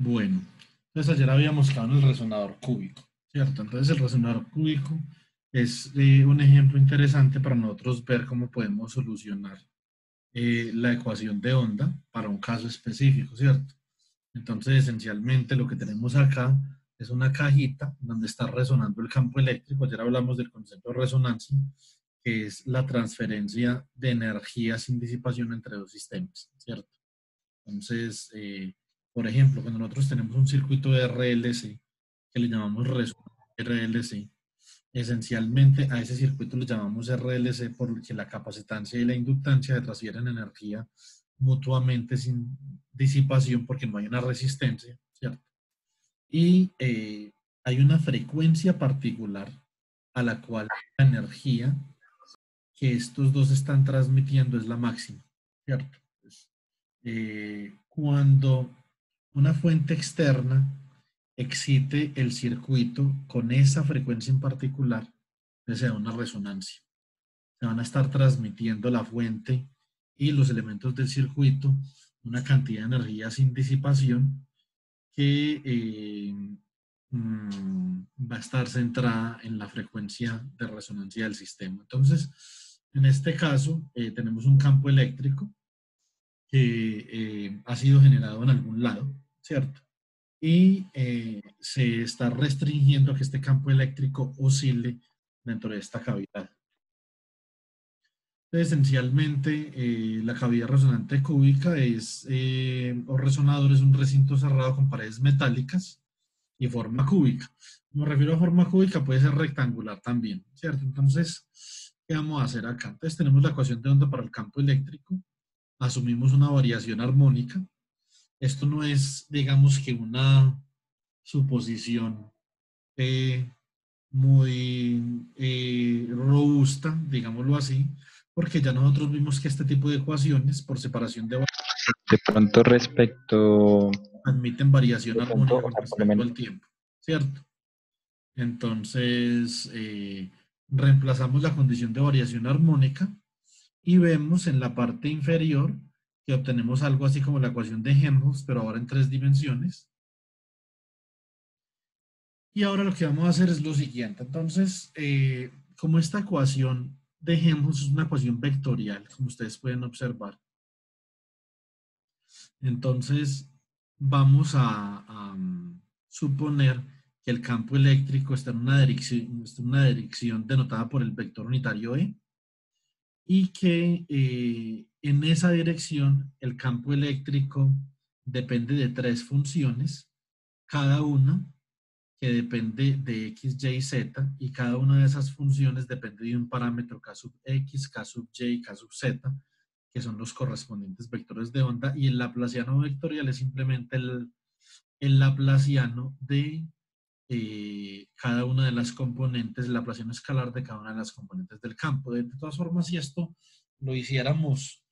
Bueno, entonces ayer habíamos quedado en el resonador cúbico, ¿cierto? Entonces el resonador cúbico es eh, un ejemplo interesante para nosotros ver cómo podemos solucionar eh, la ecuación de onda para un caso específico, ¿cierto? Entonces esencialmente lo que tenemos acá es una cajita donde está resonando el campo eléctrico. Ayer hablamos del concepto de resonancia, que es la transferencia de energía sin disipación entre dos sistemas, ¿cierto? Entonces, eh, por ejemplo, cuando nosotros tenemos un circuito de RLC, que le llamamos RLC, esencialmente a ese circuito le llamamos RLC porque la capacitancia y la inductancia transfieren energía mutuamente sin disipación porque no hay una resistencia, ¿cierto? Y eh, hay una frecuencia particular a la cual la energía que estos dos están transmitiendo es la máxima, ¿cierto? Eh, cuando una fuente externa excite el circuito con esa frecuencia en particular, se da una resonancia. Se van a estar transmitiendo la fuente y los elementos del circuito una cantidad de energía sin disipación que eh, mm, va a estar centrada en la frecuencia de resonancia del sistema. Entonces, en este caso, eh, tenemos un campo eléctrico que eh, ha sido generado en algún lado, ¿cierto? Y se está restringiendo a que este campo eléctrico oscile dentro de esta cavidad. Esencialmente, eh, la cavidad resonante cúbica es, eh, o resonador es un recinto cerrado con paredes metálicas y forma cúbica. Me refiero a forma cúbica, puede ser rectangular también, ¿cierto? Entonces, ¿qué vamos a hacer acá? Entonces tenemos la ecuación de onda para el campo eléctrico, asumimos una variación armónica. Esto no es, digamos que una suposición eh, muy robusta, digámoslo así, porque ya nosotros vimos que este tipo de ecuaciones por separación de de pronto respecto admiten variación armónica con respecto al tiempo, ¿cierto? Entonces, eh, reemplazamos la condición de variación armónica y vemos en la parte inferior que obtenemos algo así como la ecuación de Helmholtz, pero ahora en tres dimensiones. Y ahora lo que vamos a hacer es lo siguiente. Entonces, eh, como esta ecuación Dejemos una ecuación vectorial, como ustedes pueden observar. Entonces, vamos a, mm, suponer que el campo eléctrico está en una dirección, una dirección denotada por el vector unitario E y que eh, en esa dirección el campo eléctrico depende de tres funciones, cada una que depende de x, y, z, y cada una de esas funciones depende de un parámetro k sub x, k sub y y k sub z, que son los correspondientes vectores de onda, y el laplaciano vectorial es simplemente el, el laplaciano de eh, cada una de las componentes, el laplaciano escalar de cada una de las componentes del campo. De, todas formas, si esto lo hiciéramos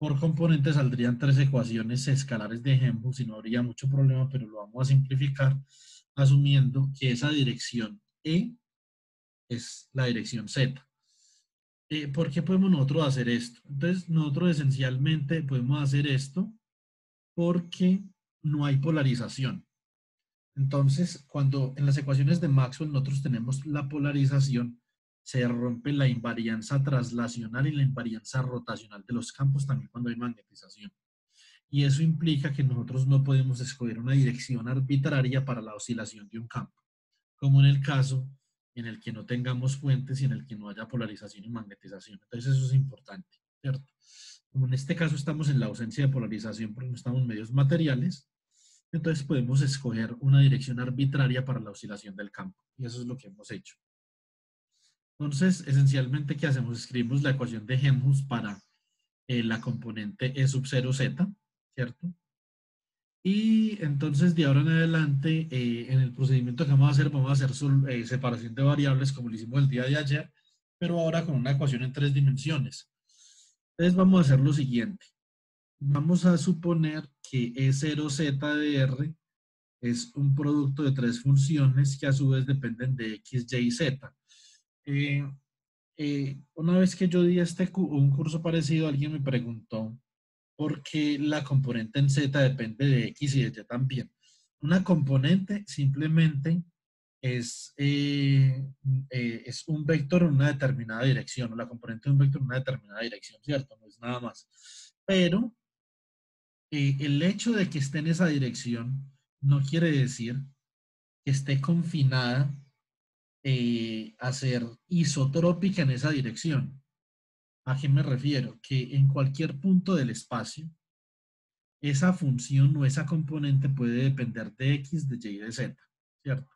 por componentes, saldrían tres ecuaciones escalares de ejemplo, si no habría mucho problema, pero lo vamos a simplificar asumiendo que esa dirección E es la dirección Z. Eh, ¿Por qué podemos nosotros hacer esto? Entonces, nosotros esencialmente podemos hacer esto porque no hay polarización. Entonces, cuando en las ecuaciones de Maxwell nosotros tenemos la polarización, se rompe la invarianza traslacional y la invarianza rotacional de los campos también cuando hay magnetización y eso implica que nosotros no podemos escoger una dirección arbitraria para la oscilación de un campo, como en el caso en el que no tengamos fuentes y en el que no haya polarización y magnetización. Entonces eso es importante, ¿cierto? Como en este caso estamos en la ausencia de polarización porque no estamos en medios materiales, entonces podemos escoger una dirección arbitraria para la oscilación del campo. Y eso es lo que hemos hecho. Entonces, esencialmente, ¿qué hacemos? Escribimos la ecuación de Helmholtz para eh, la componente E sub 0z, ¿cierto? Y entonces de ahora en adelante, eh, en el procedimiento que vamos a hacer, vamos a hacer eh, separación de variables como lo hicimos el día de ayer, pero ahora con una ecuación en tres dimensiones. Entonces vamos a hacer lo siguiente. Vamos a suponer que E0Z de R es un producto de tres funciones que a su vez dependen de X, Y y Z. Eh, una vez que yo di este un curso parecido, alguien me preguntó porque la componente en Z depende de X y de Y también. Una componente simplemente es, eh, eh, es un vector en una determinada dirección, o la componente de un vector en una determinada dirección, ¿cierto? No es nada más. Pero eh, el hecho de que esté en esa dirección no quiere decir que esté confinada a ser isotrópica en esa dirección. ¿A qué me refiero? Que en cualquier punto del espacio, esa función o esa componente puede depender de x, de y, de z, ¿cierto?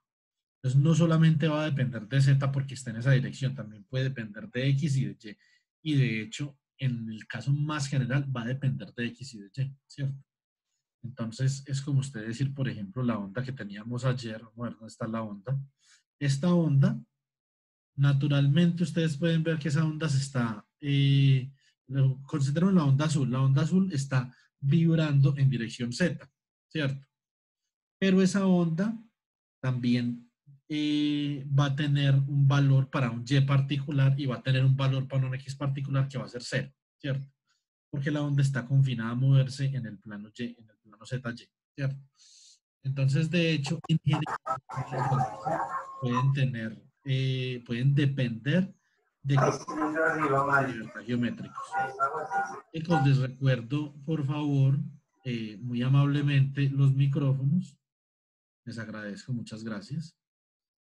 Entonces, no solamente va a depender de Z porque está en esa dirección, también puede depender de X y de Y. Y de hecho, en el caso más general, va a depender de X y de Y, ¿cierto? Entonces, es como usted decir, por ejemplo, la onda que teníamos ayer, bueno, ¿dónde está la onda? Esta onda, naturalmente ustedes pueden ver que esa onda se está, eh, la onda azul, la onda azul está vibrando en dirección Z, ¿cierto? Pero esa onda también eh, va a tener un valor para un y particular y va a tener un valor para un x particular que va a ser cero, ¿cierto? Porque la onda está confinada a moverse en el plano y, en el plano ZY, ¿cierto? Entonces, de hecho, pueden tener, eh, pueden depender de geométricos. Chicos, les recuerdo, por favor, eh, muy amablemente, los micrófonos. Les agradezco, muchas gracias.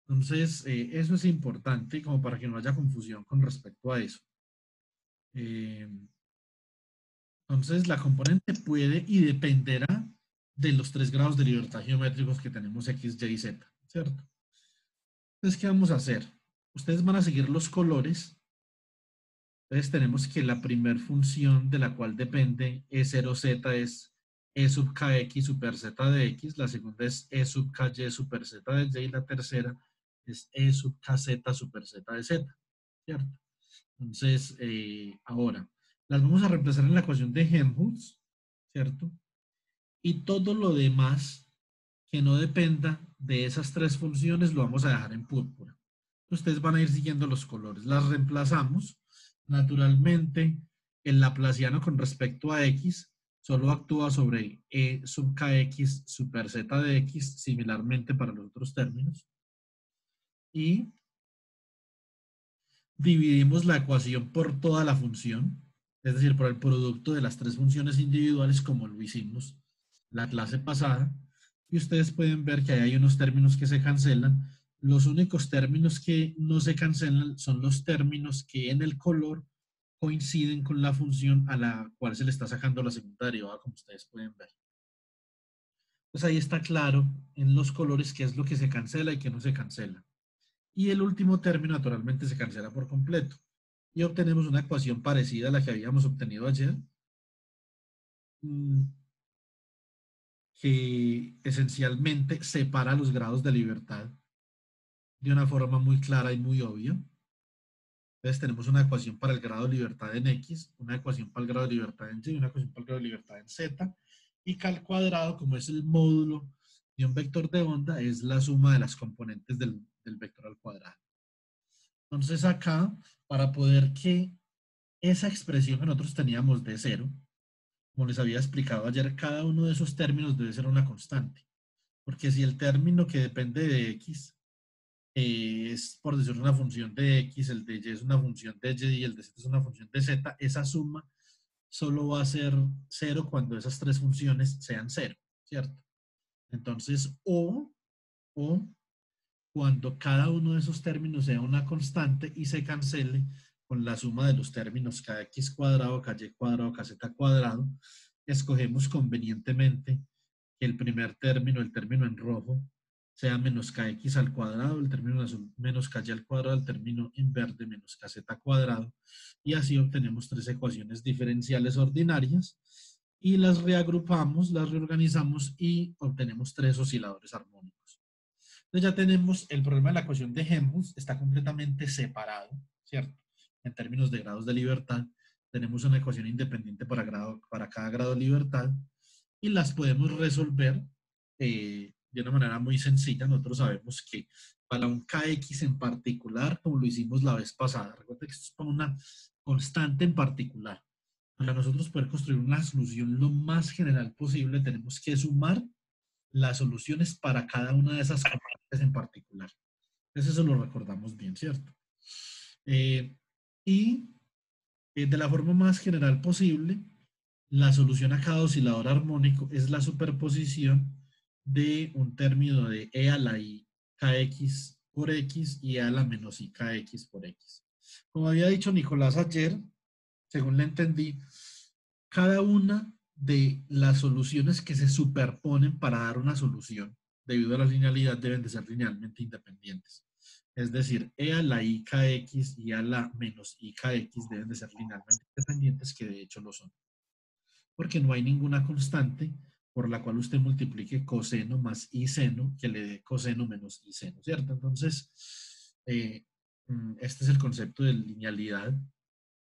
Entonces, eh, eso es importante como para que no haya confusión con respecto a eso. Eh, entonces, la componente puede y dependerá de los tres grados de libertad geométricos que tenemos X, Y y Z, ¿cierto? Entonces, ¿qué vamos a hacer? Ustedes van a seguir los colores. Entonces, tenemos que la primer función de la cual depende E0Z es E sub KX super Z de X, la segunda es E sub KY super Z de Y y la tercera es E sub KZ super Z de Z, ¿cierto? Entonces, eh, ahora, las vamos a reemplazar en la ecuación de Helmholtz, ¿cierto? Y todo lo demás que no dependa de esas tres funciones lo vamos a dejar en púrpura. Ustedes van a ir siguiendo los colores. Las reemplazamos. Naturalmente, el laplaciano con respecto a x solo actúa sobre e sub kx super z de x, similarmente para los otros términos y dividimos la ecuación por toda la función, es decir, por el producto de las tres funciones individuales como lo hicimos la clase pasada. Y ustedes pueden ver que hay unos términos que se cancelan. Los únicos términos que no se cancelan son los términos que en el color coinciden con la función a la cual se le está sacando la segunda derivada, como ustedes pueden ver. Pues ahí está claro en los colores qué es lo que se cancela y qué no se cancela y el último término naturalmente se cancela por completo. Y obtenemos una ecuación parecida a la que habíamos obtenido ayer, mm, que esencialmente separa los grados de libertad de una forma muy clara y muy obvia. Entonces tenemos una ecuación para el grado de libertad en X, una ecuación para el grado de libertad en Y, una ecuación para el grado de libertad en Z, y K al cuadrado, como es el módulo de un vector de onda, es la suma de las componentes del, del vector al cuadrado. Entonces acá, para poder que esa expresión que nosotros teníamos de cero, como les había explicado ayer, cada uno de esos términos debe ser una constante. Porque si el término que depende de x es, por decir, una función de x, el de y es una función de y y el de z es una función de z, esa suma solo va a ser cero cuando esas tres funciones sean cero, ¿cierto? Entonces, o, o cuando cada uno de esos términos sea una constante y se cancele con la suma de los términos kx cuadrado, ky cuadrado, kz cuadrado, escogemos convenientemente que el primer término, el término en rojo, sea menos kx al cuadrado, el término en azul menos ky al cuadrado, el término en verde menos kz cuadrado, y así obtenemos tres ecuaciones diferenciales ordinarias y las reagrupamos, las reorganizamos y obtenemos tres osciladores armónicos. Entonces ya tenemos el problema de la ecuación de Helmholtz, está completamente separado, ¿cierto? En términos de grados de libertad, tenemos una ecuación independiente para, grado, para cada grado de libertad y las podemos resolver eh, de una manera muy sencilla. Nosotros sabemos que para un kx en particular, como lo hicimos la vez pasada, recuerden que esto es para una constante en particular. Para nosotros poder construir una solución lo más general posible, tenemos que sumar las soluciones para cada una de esas componentes en particular. Eso lo recordamos bien, ¿cierto? Eh, y de la forma más general posible, la solución a cada oscilador armónico es la superposición de un término de E a la I kx por x y E a la menos i kx por x. Como había dicho Nicolás ayer, según le entendí, cada una de las soluciones que se superponen para dar una solución debido a la linealidad deben de ser linealmente independientes. Es decir, e a la i kx y a la menos i kx deben de ser linealmente independientes, que de hecho lo son. Porque no hay ninguna constante por la cual usted multiplique coseno más i seno que le dé coseno menos i seno, ¿cierto? Entonces, eh, mm, este es el concepto de linealidad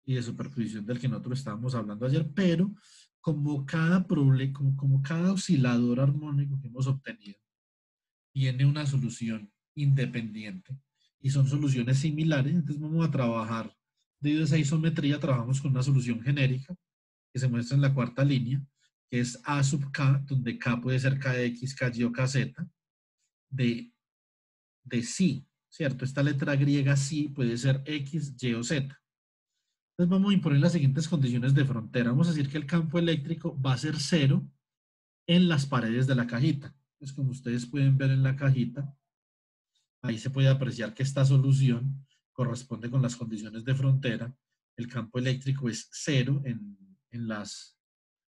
y de superposición del que nosotros estábamos hablando ayer, pero como cada como, como cada oscilador armónico que hemos obtenido tiene una solución independiente, y son soluciones similares, entonces vamos a trabajar, debido a esa isometría, trabajamos con una solución genérica que se muestra en la cuarta línea, que es A sub K, donde K puede ser K de X, K, Y o K, Z, de, de sí, ¿cierto? Esta letra griega sí puede ser X, Y o Z. Entonces vamos a imponer las siguientes condiciones de frontera. Vamos a decir que el campo eléctrico va a ser cero en las paredes de la cajita. Entonces, como ustedes pueden ver en la cajita, Ahí se puede apreciar que esta solución corresponde con las condiciones de frontera. El campo eléctrico es cero en, las,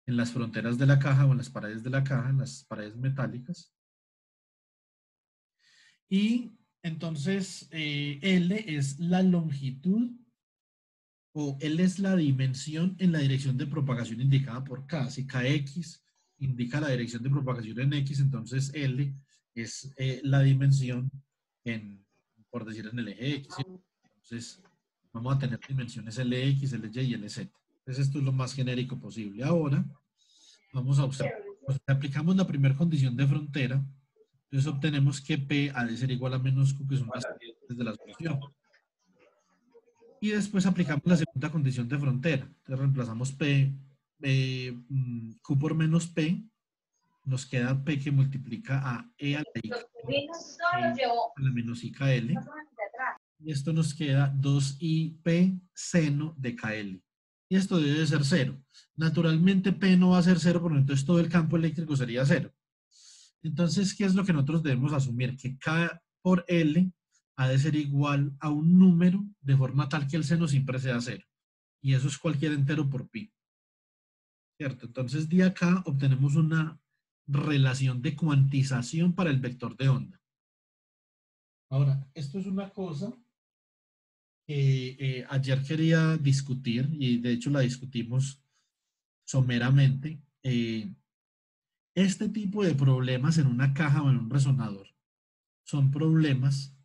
en las fronteras de la caja o en las paredes de la caja, en las paredes metálicas. Y entonces eh, L es la longitud o L es la dimensión en la dirección de propagación indicada por K. Si KX indica la dirección de propagación en X, entonces L es eh, la dimensión en, por decir, en el eje X. Entonces, vamos a tener dimensiones LX, LY y LZ. Entonces, esto es lo más genérico posible. Ahora, vamos a observar. Pues, aplicamos la primera condición de frontera. Entonces, obtenemos que P ha de ser igual a menos Q, que son las de la solución. Y después aplicamos la segunda condición de frontera. Entonces, reemplazamos P, mm, Q por menos P nos queda P que multiplica a E a la I, a la menos IKL. Y esto nos queda 2IP seno de KL. Y esto debe ser cero. Naturalmente P no va a ser cero, porque entonces todo el campo eléctrico sería cero. Entonces, ¿qué es lo que nosotros debemos asumir? Que K por L ha de ser igual a un número de forma tal que el seno siempre sea cero. Y eso es cualquier entero por pi. ¿Cierto? Entonces, de acá obtenemos una relación de cuantización para el vector de onda. Ahora, esto es una cosa que eh, ayer quería discutir y de hecho la discutimos someramente. Eh, este tipo de problemas en una caja o en un resonador son problemas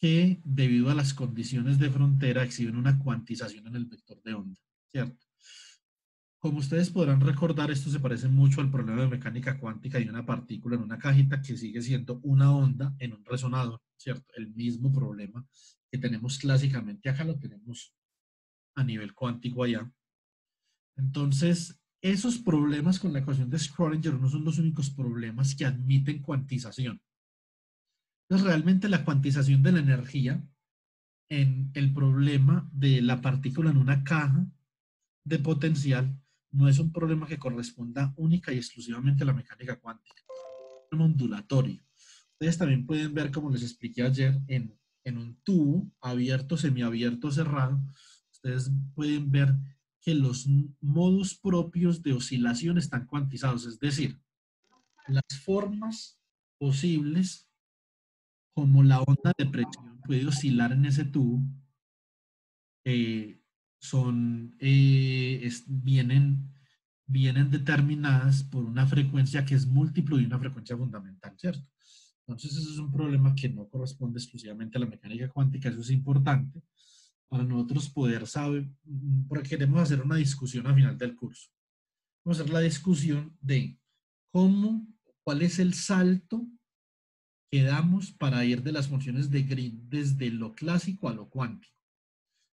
que debido a las condiciones de frontera exhiben una cuantización en el vector de onda, ¿cierto? Como ustedes podrán recordar, esto se parece mucho al problema de mecánica cuántica de una partícula en una cajita que sigue siendo una onda en un resonador, ¿cierto? El mismo problema que tenemos clásicamente acá lo tenemos a nivel cuántico allá. Entonces, esos problemas con la ecuación de Schrödinger no son los únicos problemas que admiten cuantización. Entonces, realmente la cuantización de la energía en el problema de la partícula en una caja de potencial no es un problema que corresponda única y exclusivamente a la mecánica cuántica. Es un ondulatorio. Ustedes también pueden ver, como les expliqué ayer, en, en un tubo abierto, semiabierto, cerrado, ustedes pueden ver que los modos propios de oscilación están cuantizados, es decir, las formas posibles como la onda de presión puede oscilar en ese tubo, eh, son, eh, vienen, vienen determinadas por una frecuencia que es múltiplo y una frecuencia fundamental, ¿cierto? Entonces, eso es un problema que no corresponde exclusivamente a la mecánica cuántica, eso es importante para nosotros poder saber, mm, porque queremos hacer una discusión al final del curso. Vamos a hacer la discusión de cómo, cuál es el salto que damos para ir de las funciones de Green desde lo clásico a lo cuántico.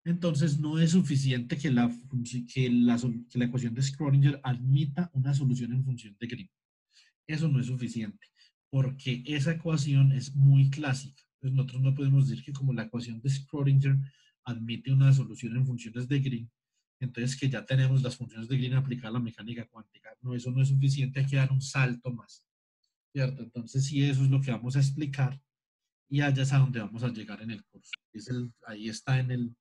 Entonces, no es suficiente que la, que la, ecuación de Schrödinger admita una solución en función de Green. Eso no es suficiente. porque esa ecuación es muy clásica. Entonces nosotros no podemos decir que como la ecuación de Schrödinger admite una solución en funciones de Green, entonces que ya tenemos las funciones de Green aplicadas a la mecánica cuántica. No, eso no es suficiente, hay que dar un salto más. ¿Cierto? Entonces sí, eso es lo que vamos a explicar y allá es a donde vamos a llegar en el curso. Ahí está en, el,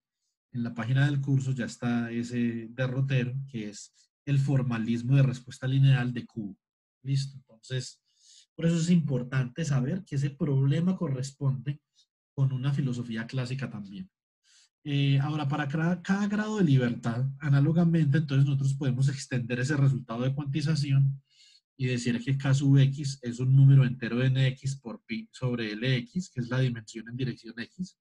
en la página del curso, ya está ese derrotero que es el formalismo de respuesta lineal de Q. Listo. Entonces, por eso es importante saber que ese problema corresponde con una filosofía clásica también. Eh, ahora, para cada, grado de libertad, análogamente, entonces nosotros podemos extender ese resultado de cuantización y decir que K sub X es un número entero de NX por pi sobre LX, que es la dimensión en dirección X.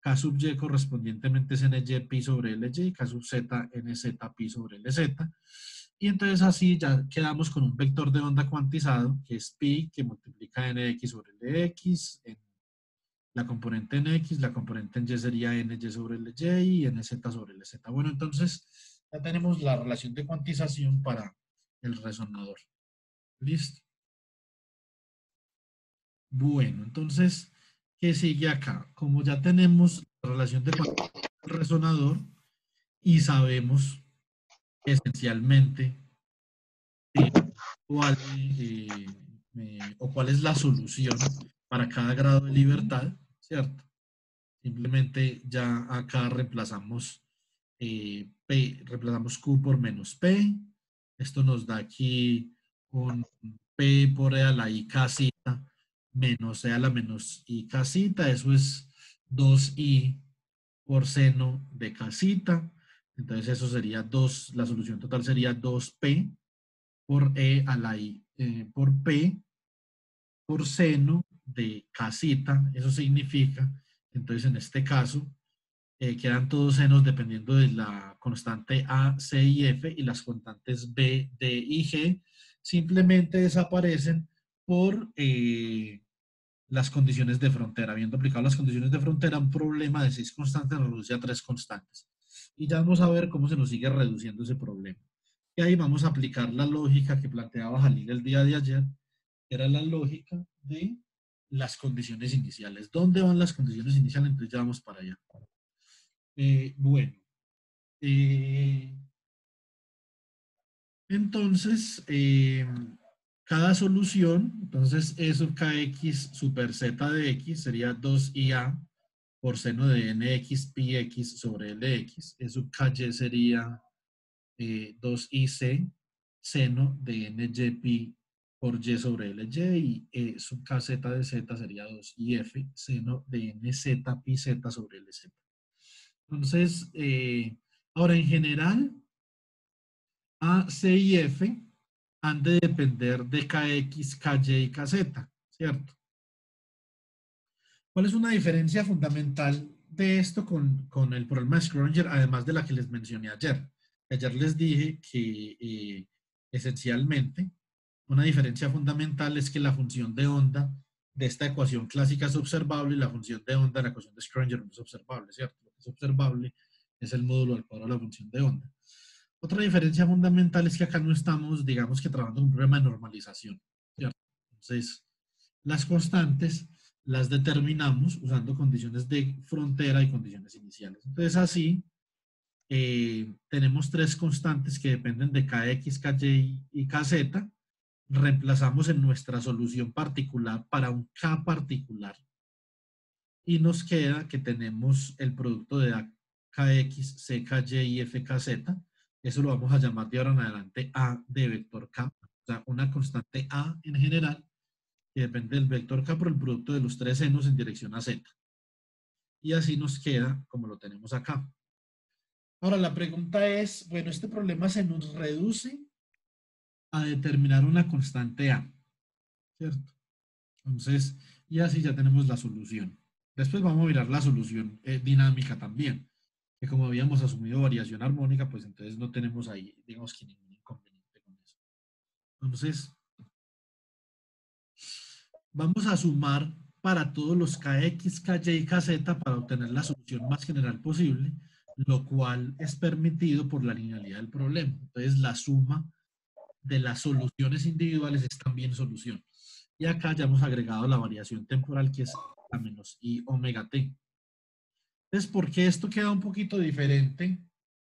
K sub Y correspondientemente es NY pi sobre LY y K sub Z NZ pi sobre LZ. Y entonces así ya quedamos con un vector de onda cuantizado, que es pi, que multiplica nx sobre lx, en la componente en x, la componente en y sería ny sobre ly y nz sobre lz. Bueno, entonces ya tenemos la relación de cuantización para el resonador. ¿Listo? Bueno, entonces, ¿qué sigue acá? Como ya tenemos la relación de resonador y sabemos esencialmente eh, cuál, eh, o cuál es la solución para cada grado de libertad, ¿cierto? Simplemente ya acá reemplazamos eh, P, reemplazamos Q por menos P. Esto nos da aquí un P por a la I casita menos E a la menos I casita. Eso es 2I por seno de casita. Entonces eso sería 2, la solución total sería 2P por E a la I, eh, por P por seno de casita. Eso significa, entonces en este caso, eh, quedan todos senos dependiendo de la constante A, C y F y las constantes B, D y G simplemente desaparecen por eh, las condiciones de frontera. Habiendo aplicado las condiciones de frontera, un problema de seis constantes nos reduce a tres constantes y ya vamos a ver cómo se nos sigue reduciendo ese problema. Y ahí vamos a aplicar la lógica que planteaba Jalil el día de ayer, que era la lógica de las condiciones iniciales. ¿Dónde van las condiciones iniciales? Entonces ya vamos para allá. Eh, bueno. Eh, entonces, eh, cada solución, entonces eso kx super z de x sería 2ia por seno de nx pi x sobre lx. Eso ky sería 2ic eh, seno de ny pi por y sobre ly y eh, sub kz de z sería 2if seno de nz pi z sobre lz. Entonces, eh, ahora en general, a, c y f han de depender de kx, ky y kz, ¿cierto? ¿Cuál es una diferencia fundamental de esto con, con el problema de Schrödinger, además de la que les mencioné ayer? Ayer les dije que eh, esencialmente una diferencia fundamental es que la función de onda de esta ecuación clásica es observable y la función de onda de la ecuación de Schrödinger no es observable, ¿cierto? Lo que es observable es el módulo al cuadrado de la función de onda. Otra diferencia fundamental es que acá no estamos, digamos que trabajando un problema de normalización, ¿cierto? Entonces, las constantes las determinamos usando condiciones de frontera y condiciones iniciales. Entonces así eh, tenemos tres constantes que dependen de Kx, Ky y Kz. Reemplazamos en nuestra solución particular para un K particular. Y nos queda que tenemos el producto de Kx, CKY y FKZ. Eso lo vamos a llamar de ahora en adelante A de vector K. O sea, una constante A en general que depende del vector K por el producto de los tres senos en dirección a Z. Y así nos queda como lo tenemos acá. Ahora la pregunta es, bueno, este problema se nos reduce a determinar una constante A, ¿cierto? Entonces, y así ya tenemos la solución. Después vamos a mirar la solución eh, dinámica también, que como habíamos asumido variación armónica, pues entonces no tenemos ahí, digamos que ningún inconveniente con eso. Entonces, Vamos a sumar para todos los KX, KY y KZ para obtener la solución más general posible, lo cual es permitido por la linealidad del problema. Entonces, la suma de las soluciones individuales es también solución. Y acá ya hemos agregado la variación temporal que es a menos i omega t. Entonces, ¿por qué esto queda un poquito diferente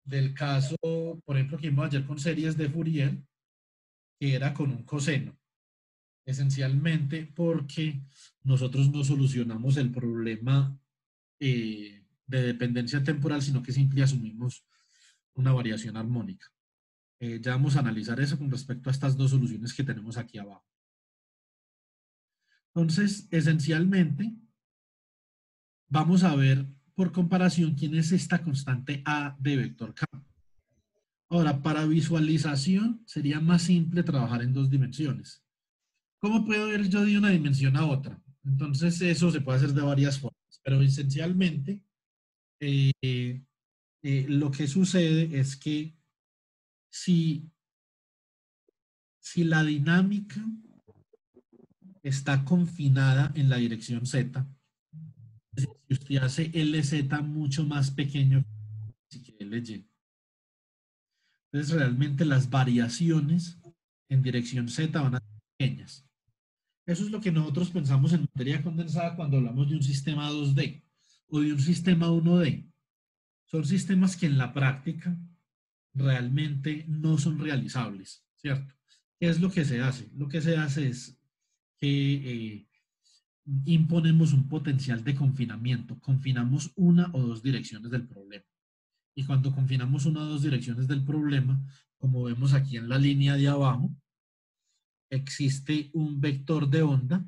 del caso, por ejemplo, que vimos ayer con series de Fourier, que era con un coseno? Esencialmente porque nosotros no solucionamos el problema eh, de dependencia temporal, sino que simple asumimos una variación armónica. Eh, ya vamos a analizar eso con respecto a estas dos soluciones que tenemos aquí abajo. Entonces, esencialmente, vamos a ver por comparación quién es esta constante A de vector K. Ahora, para visualización sería más simple trabajar en dos dimensiones. ¿Cómo puedo ir yo de una dimensión a otra? Entonces, eso se puede hacer de varias formas, pero esencialmente eh, eh, lo que sucede es que si, si la dinámica está confinada en la dirección Z, si usted hace LZ mucho más pequeño que LY, entonces realmente las variaciones en dirección Z van a ser pequeñas. Eso es lo que nosotros pensamos en materia condensada cuando hablamos de un sistema 2D o de un sistema 1D. Son sistemas que en la práctica realmente no son realizables, ¿cierto? ¿Qué es lo que se hace? Lo que se hace es que eh, imponemos un potencial de confinamiento. Confinamos una o dos direcciones del problema. Y cuando confinamos una o dos direcciones del problema, como vemos aquí en la línea de abajo, existe un vector de onda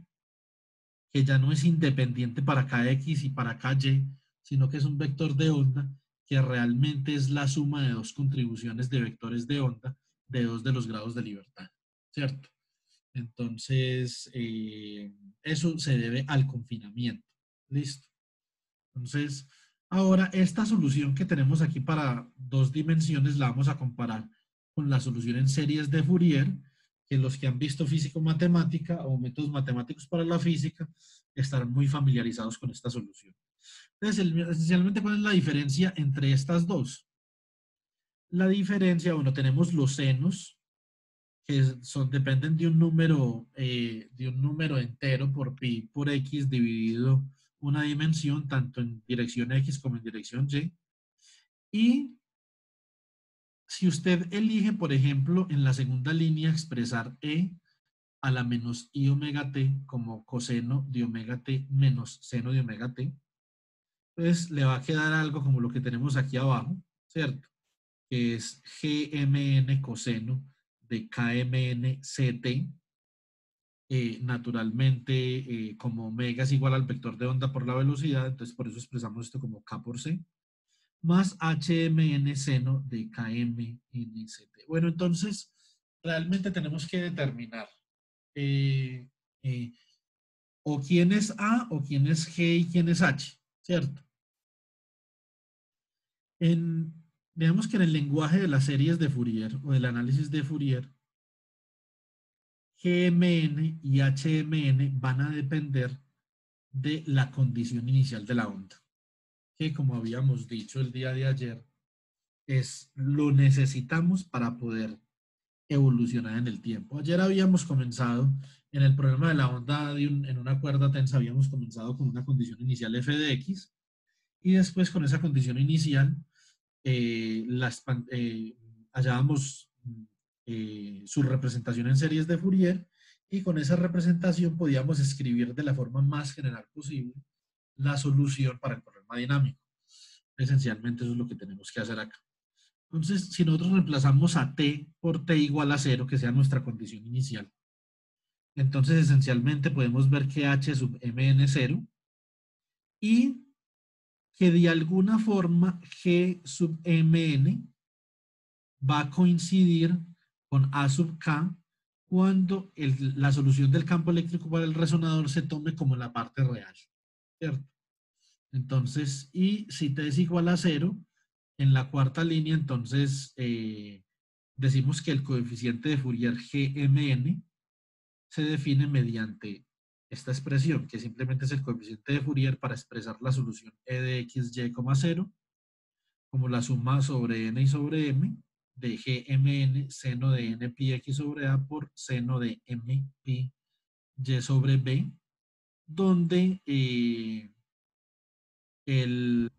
que ya no es independiente para kx y para ky, sino que es un vector de onda que realmente es la suma de dos contribuciones de vectores de onda de dos de los grados de libertad, ¿cierto? Entonces, eh, eso se debe al confinamiento. ¿Listo? Entonces, ahora esta solución que tenemos aquí para dos dimensiones la vamos a comparar con la solución en series de Fourier, que los que han visto físico-matemática o métodos matemáticos para la física estarán muy familiarizados con esta solución. Entonces, esencialmente, ¿cuál es la diferencia entre estas dos? La diferencia, bueno, tenemos los senos, que son, dependen de un número, eh, de un número entero por pi por x dividido una dimensión, tanto en dirección x como en dirección y. Y si usted elige, por ejemplo, en la segunda línea expresar e a la menos i omega t como coseno de omega t menos seno de omega t, pues le va a quedar algo como lo que tenemos aquí abajo, ¿cierto? Que es gmn coseno de kmn ct. Eh, naturalmente, eh, como omega es igual al vector de onda por la velocidad, entonces por eso expresamos esto como k por c, más hmn seno de kmn ct. Bueno, entonces, realmente tenemos que determinar eh, o quién es A o quién es G y quién es H. ¿cierto? En, veamos que en el lenguaje de las series de Fourier o del análisis de Fourier, GMN y HMN van a depender de la condición inicial de la onda, que como habíamos dicho el día de ayer, es lo necesitamos para poder evolucionar en el tiempo. Ayer habíamos comenzado en el problema de la onda en una cuerda tensa, habíamos comenzado con una condición inicial f de x y después con esa condición inicial eh, eh, hallábamos eh, su representación en series de Fourier y con esa representación podíamos escribir de la forma más general posible la solución para el problema dinámico. Esencialmente eso es lo que tenemos que hacer acá. Entonces, si nosotros reemplazamos a t por t igual a 0, que sea nuestra condición inicial, entonces esencialmente podemos ver que h sub mn es 0 y que de alguna forma g sub mn va a coincidir con a sub k cuando la solución del campo eléctrico para el resonador se tome como la parte real, ¿cierto? Entonces, y si t es igual a 0, en la cuarta línea, entonces, eh, decimos que el coeficiente de Fourier GMN se define mediante esta expresión, que simplemente es el coeficiente de Fourier para expresar la solución E de x, y, 0, como la suma sobre n y sobre m de GMN seno de n pi x sobre a por seno de m pi y sobre b, donde eh, el,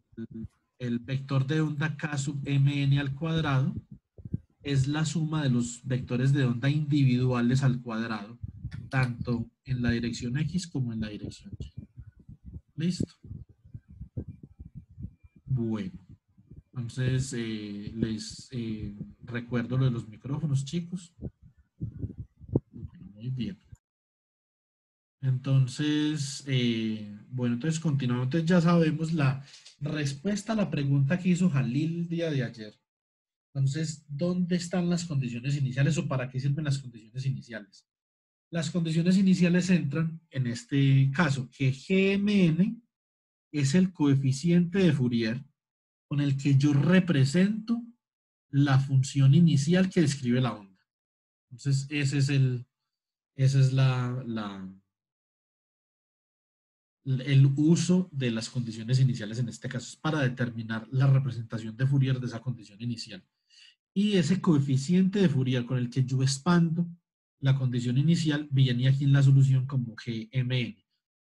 el vector de onda k sub mn al cuadrado es la suma de los vectores de onda individuales al cuadrado, tanto en la dirección X como en la dirección Y. Listo. Bueno, entonces eh, les eh, recuerdo lo de los micrófonos, chicos. muy bien. Entonces, eh, bueno, entonces continuamos. Entonces ya sabemos la respuesta a la pregunta que hizo Jalil el día de ayer. Entonces, ¿dónde están las condiciones iniciales o para qué sirven las condiciones iniciales? Las condiciones iniciales entran en este caso, que GMN es el coeficiente de Fourier con el que yo represento la función inicial que describe la onda. Entonces, ese es el, ese es la, el uso de las condiciones iniciales en este caso es para determinar la representación de Fourier de esa condición inicial. Y ese coeficiente de Fourier con el que yo expando la condición inicial viene aquí en la solución como GMN.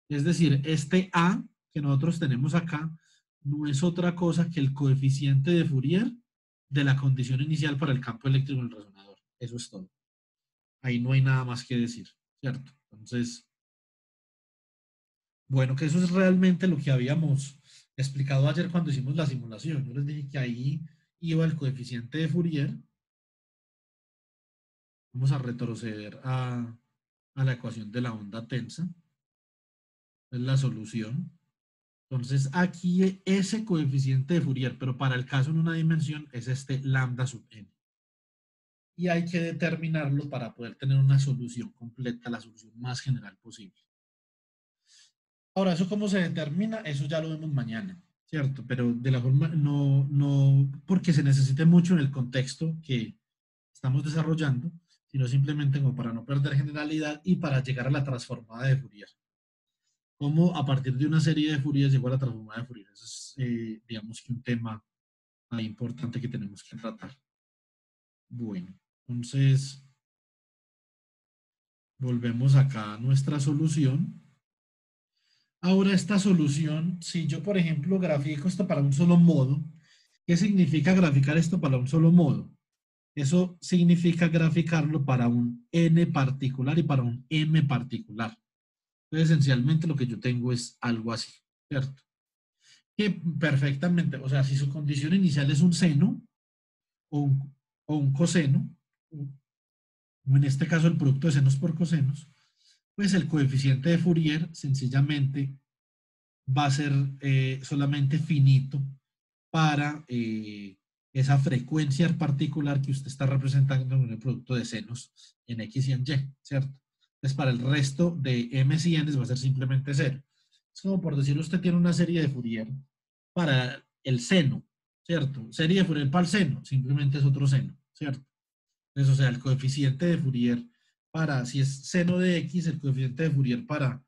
Es decir, este A que nosotros tenemos acá no es otra cosa que el coeficiente de Fourier de la condición inicial para el campo eléctrico del resonador. Eso es todo. Ahí no hay nada más que decir, ¿cierto? Entonces, bueno, que eso es realmente lo que habíamos explicado ayer cuando hicimos la simulación. Yo les dije que ahí iba el coeficiente de Fourier. Vamos a retroceder a, a la ecuación de la onda tensa. Es la solución. Entonces, aquí ese coeficiente de Fourier, pero para el caso en una dimensión, es este lambda sub n. Y hay que determinarlo para poder tener una solución completa, la solución más general posible. Ahora, ¿eso cómo se determina? Eso ya lo vemos mañana, ¿cierto? Pero de la forma, no, no porque se necesite mucho en el contexto que estamos desarrollando, sino simplemente como para no perder generalidad y para llegar a la transformada de Fourier cómo a partir de una serie de Fourier llegó a la transformada de Fourier. Eso es, eh, digamos que un tema importante que tenemos que tratar. Bueno, entonces, volvemos acá a nuestra solución. Ahora esta solución, si yo por ejemplo grafico esto para un solo modo, ¿qué significa graficar esto para un solo modo? Eso significa graficarlo para un n particular y para un m particular. Entonces, esencialmente lo que yo tengo es algo así, ¿cierto? Que perfectamente, o sea, si su condición inicial es un seno o un, o un coseno, o en este caso el producto de senos por cosenos, pues el coeficiente de Fourier sencillamente va a ser eh, solamente finito para eh, esa frecuencia particular que usted está representando en el producto de senos en X y en Y, ¿cierto? Entonces, para el resto de m y n va a ser simplemente cero. Es como por decir, usted tiene una serie de Fourier para el seno, ¿cierto? Serie de Fourier para el seno, simplemente es otro seno, ¿cierto? Entonces, o sea, el coeficiente de Fourier para, si es seno de x, el coeficiente de Fourier para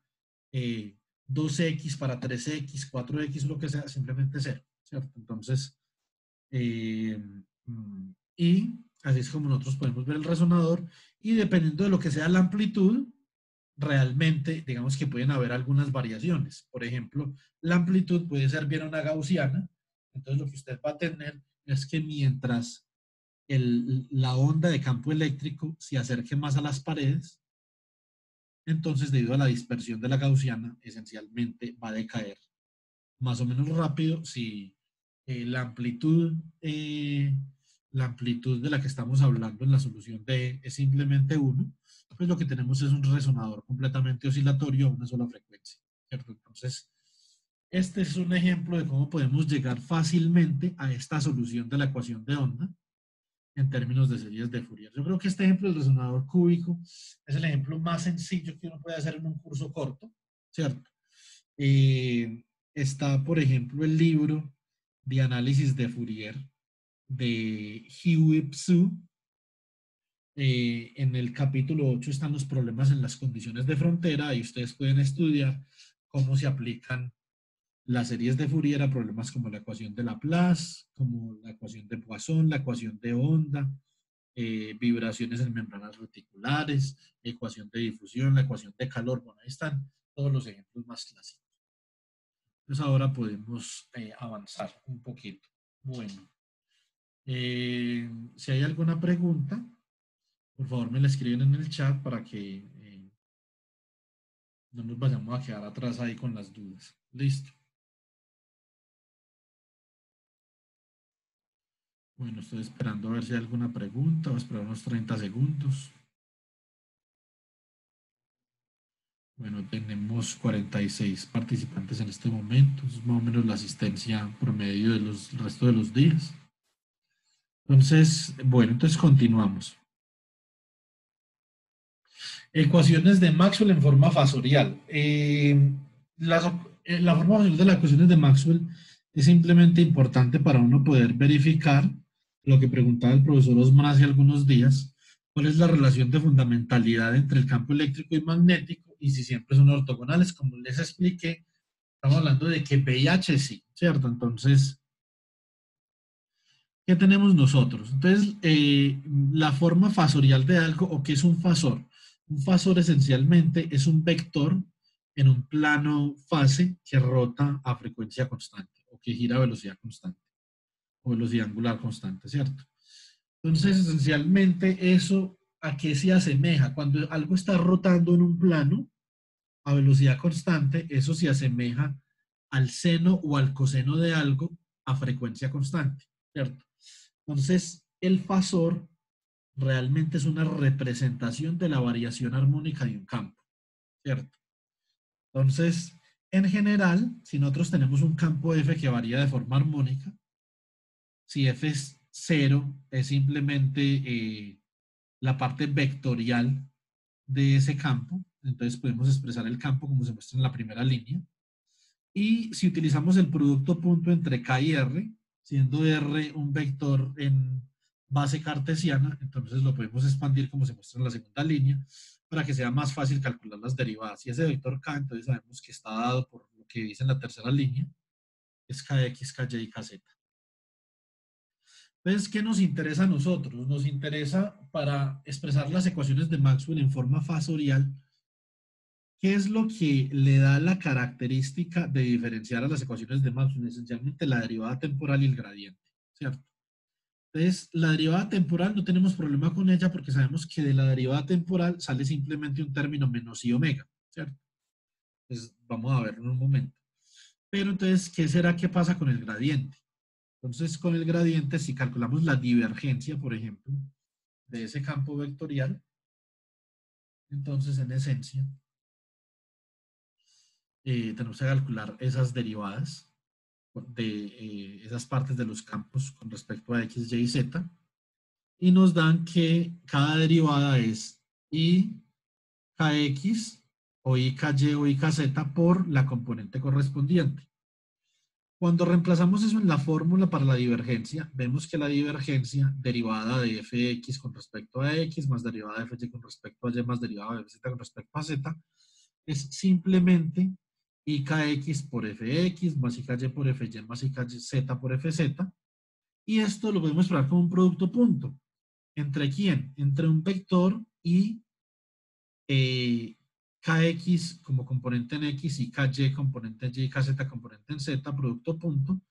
2x, eh, para 3x, 4x, lo que sea, simplemente cero, ¿cierto? Entonces, eh, mm, y así es como nosotros podemos ver el resonador y dependiendo de lo que sea la amplitud, realmente, digamos que pueden haber algunas variaciones. Por ejemplo, la amplitud puede ser bien una gaussiana, entonces lo que usted va a tener es que mientras el, la onda de campo eléctrico se acerque más a las paredes, entonces debido a la dispersión de la gaussiana, esencialmente va a decaer más o menos rápido si eh, la amplitud eh, la amplitud de la que estamos hablando en la solución D es simplemente 1, pues lo que tenemos es un resonador completamente oscilatorio a una sola frecuencia, ¿cierto? Entonces, este es un ejemplo de cómo podemos llegar fácilmente a esta solución de la ecuación de onda en términos de series de Fourier. Yo creo que este ejemplo del resonador cúbico es el ejemplo más sencillo que uno puede hacer en un curso corto, ¿cierto? Eh, está, por ejemplo, el libro de análisis de Fourier, de Huey Psu. Eh, en el capítulo 8 están los problemas en las condiciones de frontera y ustedes pueden estudiar cómo se aplican las series de Fourier a problemas como la ecuación de Laplace, como la ecuación de Poisson, la ecuación de onda, eh, vibraciones en membranas reticulares, ecuación de difusión, la ecuación de calor. Bueno, ahí están todos los ejemplos más clásicos. Entonces ahora podemos eh, avanzar un poquito. Bueno, eh, si hay alguna pregunta, por favor me la escriben en el chat para que no nos vayamos a quedar atrás ahí con las dudas. Listo. Bueno, estoy esperando a ver si hay alguna pregunta. Voy a esperar unos 30 segundos. Bueno, tenemos 46 participantes en este momento. Es más o menos la asistencia promedio de los resto de los días. Entonces, bueno, entonces continuamos. Ecuaciones de Maxwell en forma fasorial. Eh, eh, la forma fasorial de las ecuaciones de Maxwell es simplemente importante para uno poder verificar lo que preguntaba el profesor Osman hace algunos días, cuál es la relación de fundamentalidad entre el campo eléctrico y magnético y si siempre son ortogonales, como les expliqué, estamos hablando de que PH sí, ¿cierto? Entonces, ¿qué tenemos nosotros? Entonces, eh, la forma fasorial de algo, o qué es un fasor. Un fasor esencialmente es un vector en un plano fase que rota a frecuencia constante o que gira a velocidad constante o velocidad angular constante, ¿cierto? Entonces, esencialmente, eso a qué se asemeja. Cuando algo está rotando en un plano a velocidad constante, eso se asemeja al seno o al coseno de algo a frecuencia constante, ¿cierto? Entonces, el fasor realmente es una representación de la variación armónica de un campo, ¿cierto? Entonces, en general, si nosotros tenemos un campo F que varía de forma armónica, si f es 0, es simplemente eh, la parte vectorial de ese campo. Entonces podemos expresar el campo como se muestra en la primera línea. Y si utilizamos el producto punto entre K y R, siendo R un vector en base cartesiana, entonces lo podemos expandir como se muestra en la segunda línea, para que sea más fácil calcular las derivadas. Y ese vector K, entonces sabemos que está dado por lo que dice en la tercera línea, es KX, KY y KZ. Entonces, ¿qué nos interesa a nosotros? Nos interesa para expresar las ecuaciones de Maxwell en forma fasorial, ¿qué es lo que le da la característica de diferenciar a las ecuaciones de Maxwell? Esencialmente la derivada temporal y el gradiente, ¿cierto? Entonces, la derivada temporal no tenemos problema con ella porque sabemos que de la derivada temporal sale simplemente un término menos i omega, ¿cierto? Entonces, vamos a verlo en un momento. Pero entonces, ¿qué será que pasa con el gradiente? Entonces, con el gradiente, si calculamos la divergencia, por ejemplo, de ese campo vectorial, entonces, en esencia, eh, tenemos que calcular esas derivadas de eh, esas partes de los campos con respecto a x, y y z, y nos dan que cada derivada es i kx o i ky o i kz por la componente correspondiente. Cuando reemplazamos eso en la fórmula para la divergencia, vemos que la divergencia derivada de fx con respecto a x más derivada de fy con respecto a y más derivada de fz con respecto a z es simplemente ikx por fx más iky por fy más ikz por fz y esto lo podemos expresar como un producto punto. ¿Entre quién? Entre un vector y eh, kx como componente en x y ky componente en y, kz componente en z, producto punto,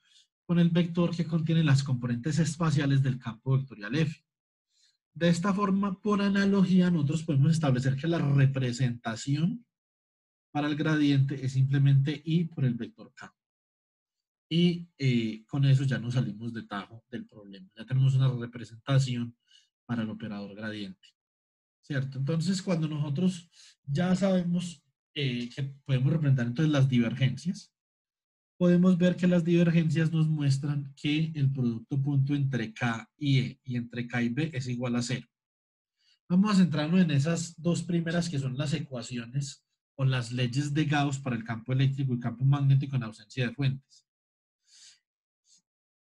con el vector que contiene las componentes espaciales del campo vectorial f. De esta forma, por analogía, nosotros podemos establecer que la representación para el gradiente es simplemente i por el vector k. Y eh, con eso ya nos salimos de tajo del problema. Ya tenemos una representación para el operador gradiente. ¿Cierto? Entonces, cuando nosotros ya sabemos eh, que podemos representar entonces las divergencias, podemos ver que las divergencias nos muestran que el producto punto entre K y E y entre K y B es igual a cero. Vamos a centrarnos en esas dos primeras que son las ecuaciones o las leyes de Gauss para el campo eléctrico y campo magnético en ausencia de fuentes.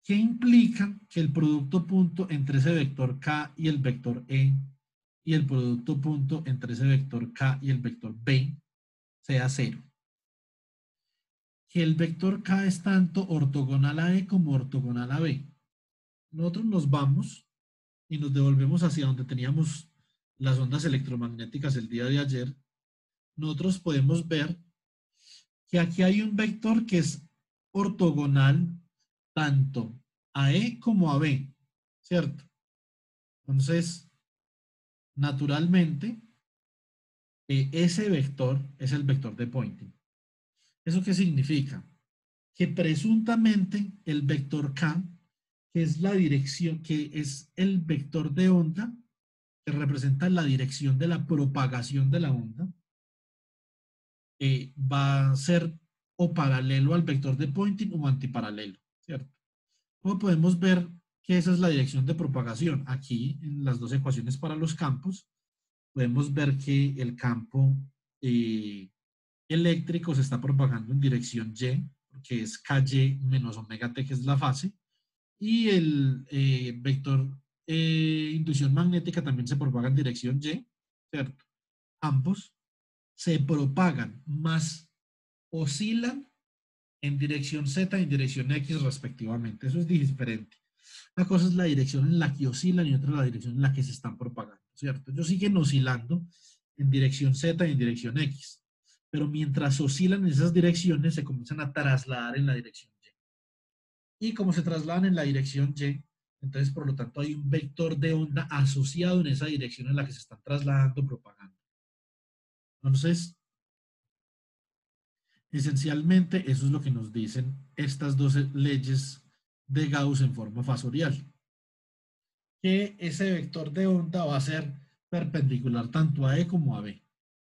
¿Qué implica que el producto punto entre ese vector K y el vector E y el producto punto entre ese vector K y el vector B sea cero. Que el vector K es tanto ortogonal a E como ortogonal a B. Nosotros nos vamos y nos devolvemos hacia donde teníamos las ondas electromagnéticas el día de ayer, nosotros podemos ver que aquí hay un vector que es ortogonal tanto a E como a B, ¿cierto? Entonces, naturalmente, eh, ese vector es el vector de Poynting. ¿Eso qué significa? Que presuntamente el vector K, que es la dirección, que es el vector de onda, que representa la dirección de la propagación de la onda, eh, va a ser o paralelo al vector de Poynting o antiparalelo, ¿cierto? ¿Cómo podemos ver esa es la dirección de propagación? Aquí, en las dos ecuaciones para los campos, podemos ver que el campo eh, eléctrico se está propagando en dirección Y, que es KY menos omega T, que es la fase, y el eh, vector eh, inducción magnética también se propaga en dirección Y, ¿cierto? Ambos se propagan, más oscilan en dirección Z y en dirección X respectivamente. Eso es diferente. Una cosa es la dirección en la que oscilan y otra la dirección en la que se están propagando, ¿cierto? Ellos siguen oscilando en dirección Z y en dirección X pero mientras oscilan en esas direcciones se comienzan a trasladar en la dirección Y. Y como se trasladan en la dirección Y, entonces por lo tanto hay un vector de onda asociado en esa dirección en la que se están trasladando, propagando. Entonces, esencialmente eso es lo que nos dicen estas dos leyes de Gauss en forma fasorial. Que ese vector de onda va a ser perpendicular tanto a E como a B.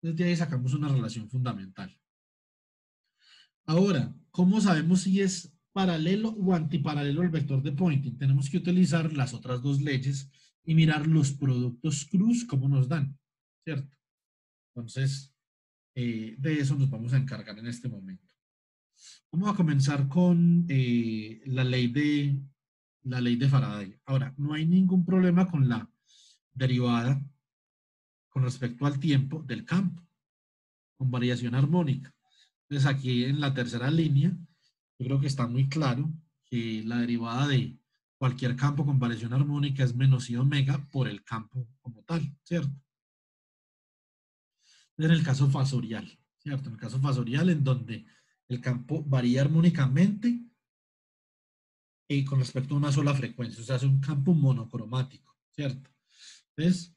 Desde ahí sacamos una relación fundamental. Ahora, ¿cómo sabemos si es paralelo o antiparalelo al vector de Poynting? Tenemos que utilizar las otras dos leyes y mirar los productos cruz, cómo nos dan, ¿cierto? Entonces, eh, de eso nos vamos a encargar en este momento. Vamos a comenzar con eh, la, ley de, la ley de Faraday. Ahora, no hay ningún problema con la derivada con respecto al tiempo del campo, con variación armónica. Entonces aquí en la tercera línea, yo creo que está muy claro que la derivada de cualquier campo con variación armónica es menos i omega por el campo como tal, ¿cierto? En el caso fasorial, ¿cierto? En el caso fasorial en donde el campo varía armónicamente y con respecto a una sola frecuencia, o sea, es un campo monocromático, ¿cierto? Entonces,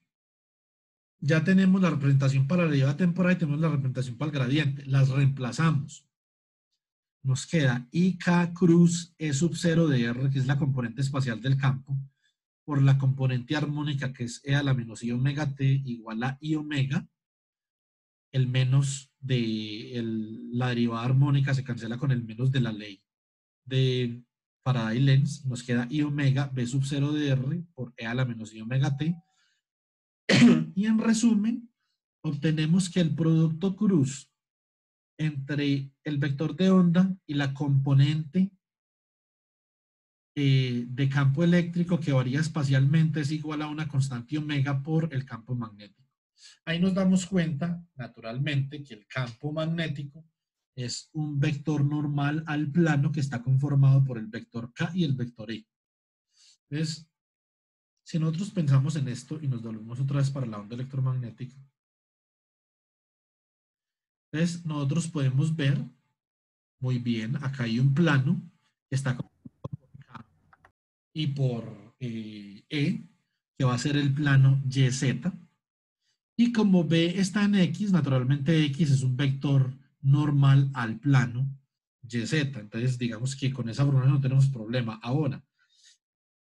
ya tenemos la representación para la derivada temporal y tenemos la representación para el gradiente. Las reemplazamos. Nos queda IK cruz E sub 0 de R, que es la componente espacial del campo, por la componente armónica, que es E a la menos I omega T igual a I omega. El menos de la derivada armónica se cancela con el menos de la ley de Faraday-Lenz. Nos queda I omega B sub 0 de R por E a la menos I omega T y en resumen, obtenemos que el producto cruz entre el vector de onda y la componente eh, de campo eléctrico que varía espacialmente es igual a una constante omega por el campo magnético. Ahí nos damos cuenta, naturalmente, que el campo magnético es un vector normal al plano que está conformado por el vector K y el vector E. Entonces, si nosotros pensamos en esto y nos volvemos otra vez para la onda electromagnética, entonces nosotros podemos ver muy bien, acá hay un plano que está por K y por eh, E, que va a ser el plano YZ. Y como B está en X, naturalmente X es un vector normal al plano YZ. Entonces, digamos que con esa fórmula no tenemos problema. Ahora,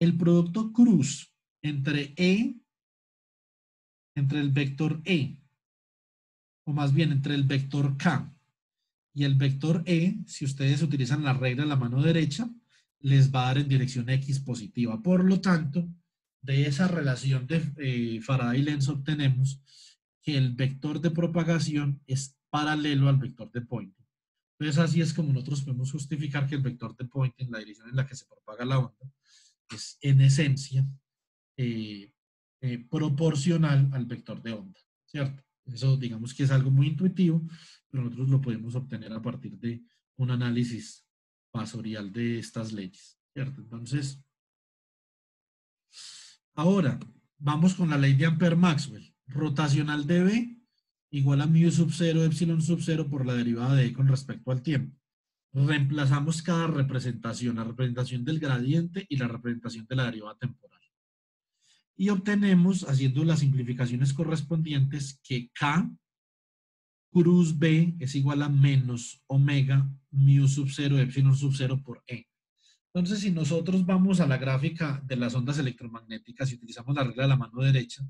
el producto cruz entre E, entre el vector E, o más bien entre el vector K y el vector E, si ustedes utilizan la regla de la mano derecha, les va a dar en dirección X positiva. Por lo tanto, de esa relación de eh, Faraday-Lenz obtenemos que el vector de propagación es paralelo al vector de Poynting. Entonces así es como nosotros podemos justificar que el vector de Poynting, la dirección en la que se propaga la onda, es en esencia eh, eh, proporcional al vector de onda, ¿cierto? Eso digamos que es algo muy intuitivo, pero nosotros lo podemos obtener a partir de un análisis fasorial de estas leyes, ¿cierto? Entonces, Ahora, vamos con la ley de Ampère-Maxwell. Rotacional de B igual a mu sub 0, epsilon sub 0 por la derivada de E con respecto al tiempo. Reemplazamos cada representación, la representación del gradiente y la representación de la derivada temporal. Y obtenemos, haciendo las simplificaciones correspondientes, que K cruz B es igual a menos omega mu sub 0 epsilon sub 0 por E. Entonces, si nosotros vamos a la gráfica de las ondas electromagnéticas y utilizamos la regla de la mano derecha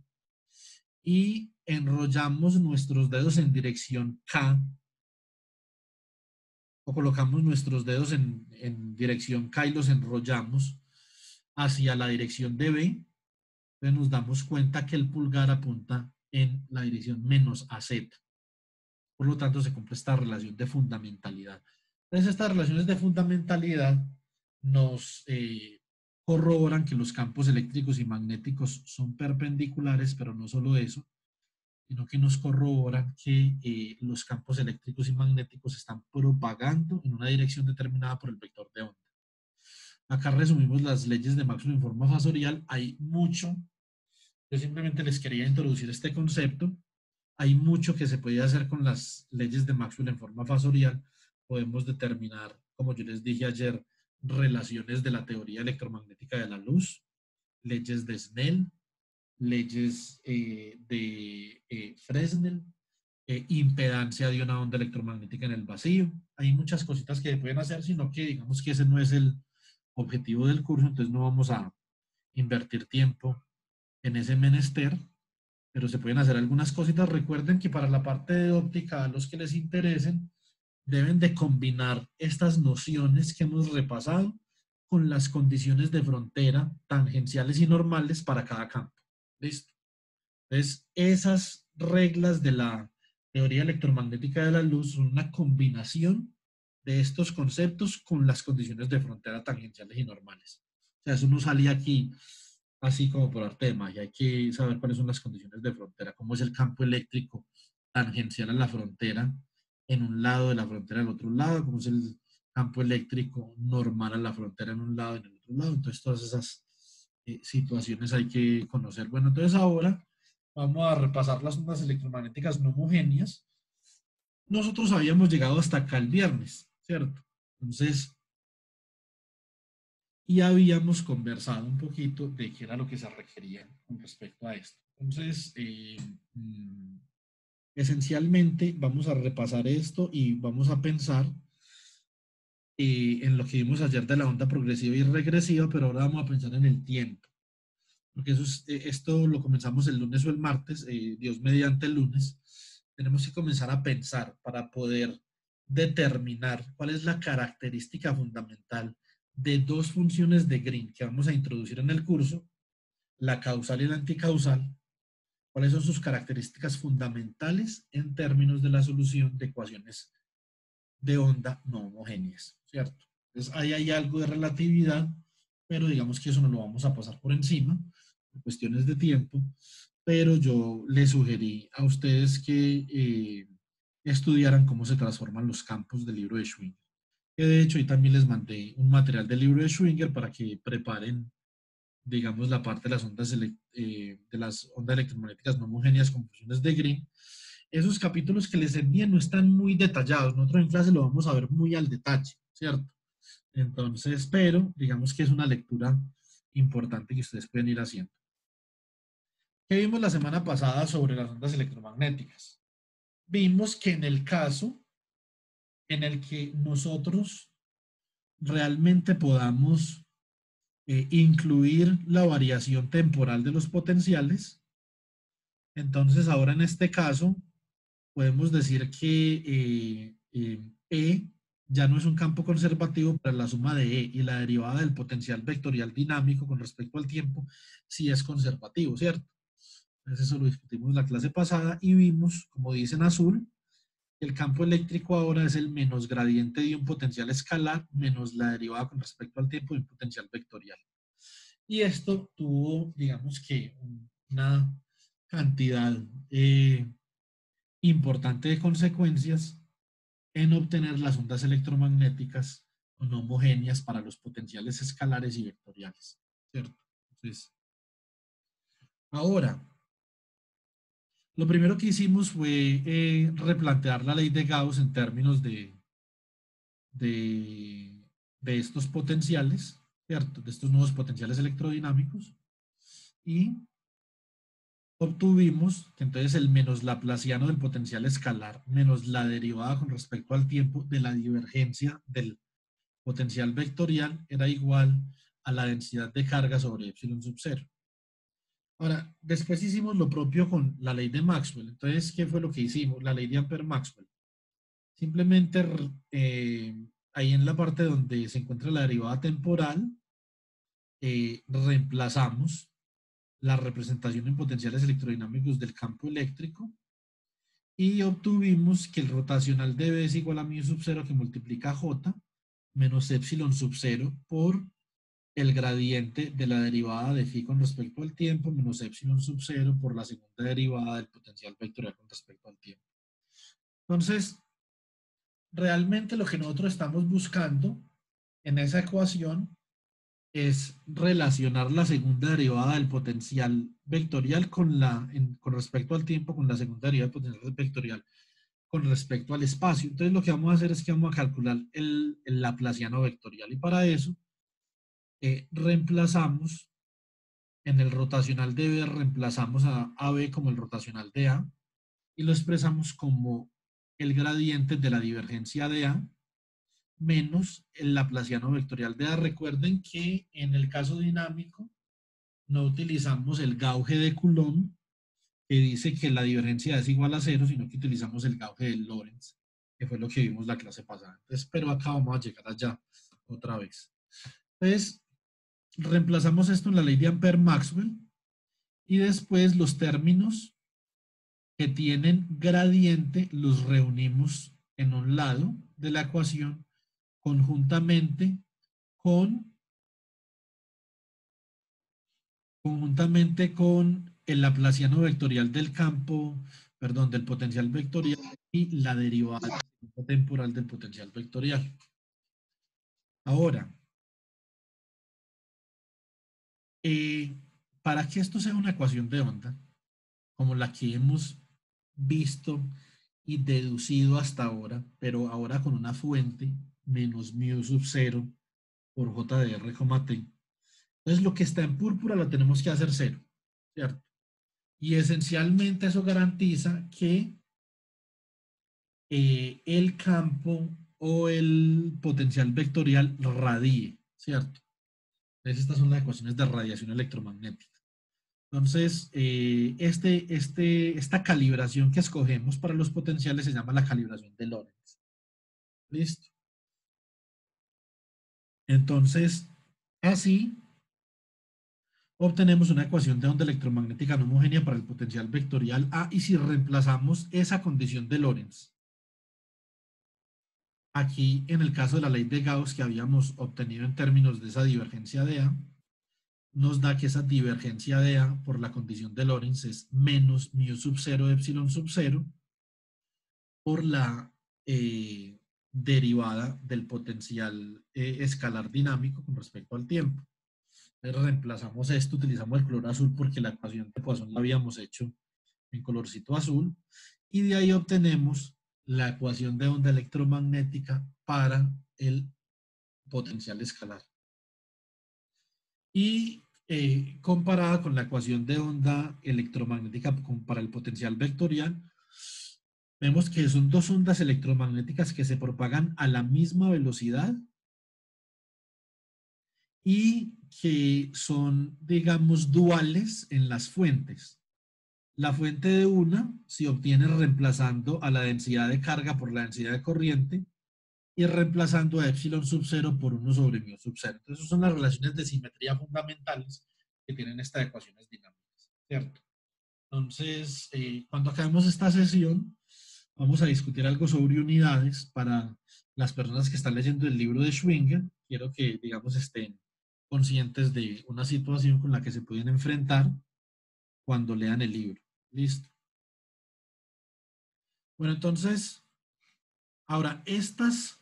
y enrollamos nuestros dedos en dirección K, o colocamos nuestros dedos en, en dirección K y los enrollamos hacia la dirección de B, pues nos damos cuenta que el pulgar apunta en la dirección menos a Z. Por lo tanto, se cumple esta relación de fundamentalidad. Entonces, estas relaciones de fundamentalidad nos eh, corroboran que los campos eléctricos y magnéticos son perpendiculares, pero no solo eso, sino que nos corroboran que eh, los campos eléctricos y magnéticos están propagando en una dirección determinada por el vector de onda. Acá resumimos las leyes de Maxwell en forma fasorial. Hay mucho, yo simplemente les quería introducir este concepto. Hay mucho que se puede hacer con las leyes de Maxwell en forma fasorial. Podemos determinar, como yo les dije ayer, relaciones de la teoría electromagnética de la luz, leyes de Snell, leyes eh, de eh, Fresnel, eh, impedancia de una onda electromagnética en el vacío. Hay muchas cositas que se pueden hacer, sino que digamos que ese no es el objetivo del curso, entonces no vamos a invertir tiempo en ese menester, pero se pueden hacer algunas cositas. Recuerden que para la parte de óptica, a los que les interesen, deben de combinar estas nociones que hemos repasado con las condiciones de frontera tangenciales y normales para cada campo. ¿Listo? Entonces, esas reglas de la teoría electromagnética de la luz son una combinación de estos conceptos con las condiciones de frontera tangenciales y normales. O sea, eso no salía aquí así como por arte de magia. Hay que saber cuáles son las condiciones de frontera, cómo es el campo eléctrico tangencial a la frontera en un lado de la frontera al otro lado, cómo es el campo eléctrico normal a la frontera en un lado y en el otro lado. Entonces, todas esas eh, situaciones hay que conocer. Bueno, entonces ahora vamos a repasar las ondas electromagnéticas no homogéneas. Nosotros habíamos llegado hasta acá el viernes, ¿cierto? Entonces, y habíamos conversado un poquito de qué era lo que se requería con respecto a esto. Entonces, eh, mm, esencialmente vamos a repasar esto y vamos a pensar eh, en lo que vimos ayer de la onda progresiva y regresiva, pero ahora vamos a pensar en el tiempo. Porque eso eh, esto lo comenzamos el lunes o el martes, eh, Dios mediante el lunes. Tenemos que comenzar a pensar para poder determinar cuál es la característica fundamental de dos funciones de Green que vamos a introducir en el curso, la causal y la anticausal, cuáles son sus características fundamentales en términos de la solución de ecuaciones de onda no homogéneas, ¿cierto? Entonces ahí hay algo de relatividad, pero digamos que eso no lo vamos a pasar por encima, por cuestiones de tiempo, pero yo les sugerí a ustedes que eh, estudiaran cómo se transforman los campos del libro de Schwinger. Que de hecho ahí también les mandé un material del libro de Schwinger para que preparen digamos, la parte de las ondas, eh, de las ondas electromagnéticas no homogéneas con funciones de Green, esos capítulos que les envíen no están muy detallados. Nosotros en clase lo vamos a ver muy al detalle, ¿cierto? Entonces, pero digamos que es una lectura importante que ustedes pueden ir haciendo. ¿Qué vimos la semana pasada sobre las ondas electromagnéticas? Vimos que en el caso en el que nosotros realmente podamos eh, incluir la variación temporal de los potenciales. Entonces, ahora en este caso, podemos decir que eh, eh, E ya no es un campo conservativo, pero la suma de E y la derivada del potencial vectorial dinámico con respecto al tiempo sí es conservativo, ¿cierto? Entonces eso lo discutimos en la clase pasada y vimos, como dice en azul, el campo eléctrico ahora es el menos gradiente de un potencial escalar menos la derivada con respecto al tiempo de un potencial vectorial. Y esto tuvo, digamos que, una cantidad eh, importante de consecuencias en obtener las ondas electromagnéticas no homogéneas para los potenciales escalares y vectoriales, ¿cierto? Entonces, Ahora, lo primero que hicimos fue eh, replantear la ley de Gauss en términos de, de, estos potenciales. De estos nuevos potenciales electrodinámicos. Y obtuvimos que entonces el menos laplaciano del potencial escalar menos la derivada con respecto al tiempo de la divergencia del potencial vectorial era igual a la densidad de carga sobre epsilon sub cero. Ahora, después hicimos lo propio con la ley de Maxwell. Entonces, ¿qué fue lo que hicimos? La ley de Ampère-Maxwell. Simplemente eh, ahí en la parte donde se encuentra la derivada temporal, eh, reemplazamos la representación en potenciales electrodinámicos del campo eléctrico y obtuvimos que el rotacional de B es igual a mu sub 0 que multiplica J menos epsilon sub 0 por el gradiente de la derivada de phi con respecto al tiempo menos epsilon sub 0 por la segunda derivada del potencial vectorial con respecto al tiempo. Entonces, realmente lo que nosotros estamos buscando en esa ecuación es relacionar la segunda derivada del potencial vectorial con, la, con respecto al tiempo con la segunda derivada del potencial vectorial con respecto al espacio. Entonces lo que vamos a hacer es que vamos a calcular el, el laplaciano vectorial y para eso eh, reemplazamos en el rotacional de B, reemplazamos a AB como el rotacional de A y lo expresamos como el gradiente de la divergencia de A menos el laplaciano vectorial de A. Recuerden que en el caso dinámico no utilizamos el gauge de Coulomb, que dice que la divergencia es igual a cero, sino que utilizamos el gauge de Lorentz, que fue lo que vimos la clase pasada. Entonces, pero acá vamos a llegar allá otra vez. Entonces, reemplazamos esto en la ley de Ampère-Maxwell y después los términos que tienen gradiente los reunimos en un lado de la ecuación conjuntamente con conjuntamente con el laplaciano vectorial del campo, perdón, del potencial vectorial y la derivada temporal del potencial vectorial. Ahora, eh, para que esto sea una ecuación de onda, como la que hemos visto y deducido hasta ahora, pero ahora con una fuente menos mu sub 0 por j de r, t. Entonces lo que está en púrpura lo tenemos que hacer cero, ¿cierto? Y esencialmente eso garantiza que eh, el campo o el potencial vectorial radie, ¿cierto? Entonces estas son las ecuaciones de radiación electromagnética. Entonces, eh, este, este, esta calibración que escogemos para los potenciales se llama la calibración de Lorentz. ¿Listo? Entonces, así obtenemos una ecuación de onda electromagnética no homogénea para el potencial vectorial A y si reemplazamos esa condición de Lorentz, aquí en el caso de la ley de Gauss que habíamos obtenido en términos de esa divergencia de A, nos da que esa divergencia de A por la condición de Lorentz es menos mu sub 0 epsilon sub 0 por la eh, derivada del potencial eh, escalar dinámico con respecto al tiempo. Entonces reemplazamos esto, utilizamos el color azul porque la ecuación de Poisson la habíamos hecho en colorcito azul y de ahí obtenemos la ecuación de onda electromagnética para el potencial escalar. Y eh, comparada con la ecuación de onda electromagnética para el potencial vectorial, vemos que son dos ondas electromagnéticas que se propagan a la misma velocidad y que son, digamos, duales en las fuentes. La fuente de una se obtiene reemplazando a la densidad de carga por la densidad de corriente y reemplazando a epsilon sub 0 por 1 sobre mu sub 0. Entonces, esas son las relaciones de simetría fundamentales que tienen estas ecuaciones dinámicas, ¿cierto? Entonces, eh, cuando acabemos esta sesión, vamos a discutir algo sobre unidades para las personas que están leyendo el libro de Schwinger. Quiero que, digamos, estén conscientes de una situación con la que se pueden enfrentar cuando lean el libro. Listo. Bueno, entonces, ahora, estas,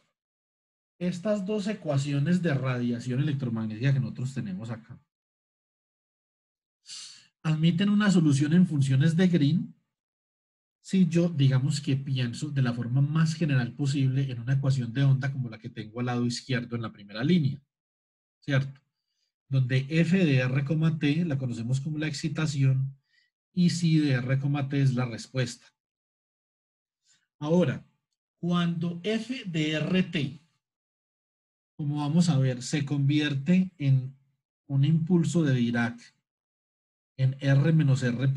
estas dos ecuaciones de radiación electromagnética que nosotros tenemos acá. admiten una solución en funciones de Green si yo, digamos que pienso de la forma más general posible en una ecuación de onda como la que tengo al lado izquierdo en la primera línea, ¿cierto? Donde f de r, t la conocemos como la excitación y si de t es la respuesta. Ahora, cuando f de rt, como vamos a ver, se convierte en un impulso de Dirac en r menos r'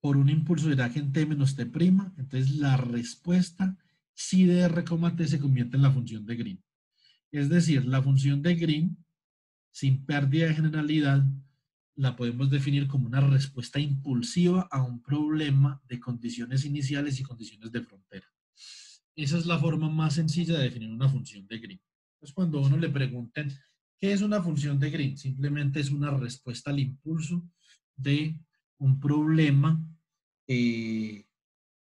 por un impulso de Dirac en t menos t', entonces la respuesta si de r, t se convierte en la función de Green. Es decir, la función de Green, sin pérdida de generalidad, la podemos definir como una respuesta impulsiva a un problema de condiciones iniciales y condiciones de frontera. Esa es la forma más sencilla de definir una función de Green. Entonces, cuando uno le pregunten, ¿qué es una función de Green? Simplemente es una respuesta al impulso de un problema eh,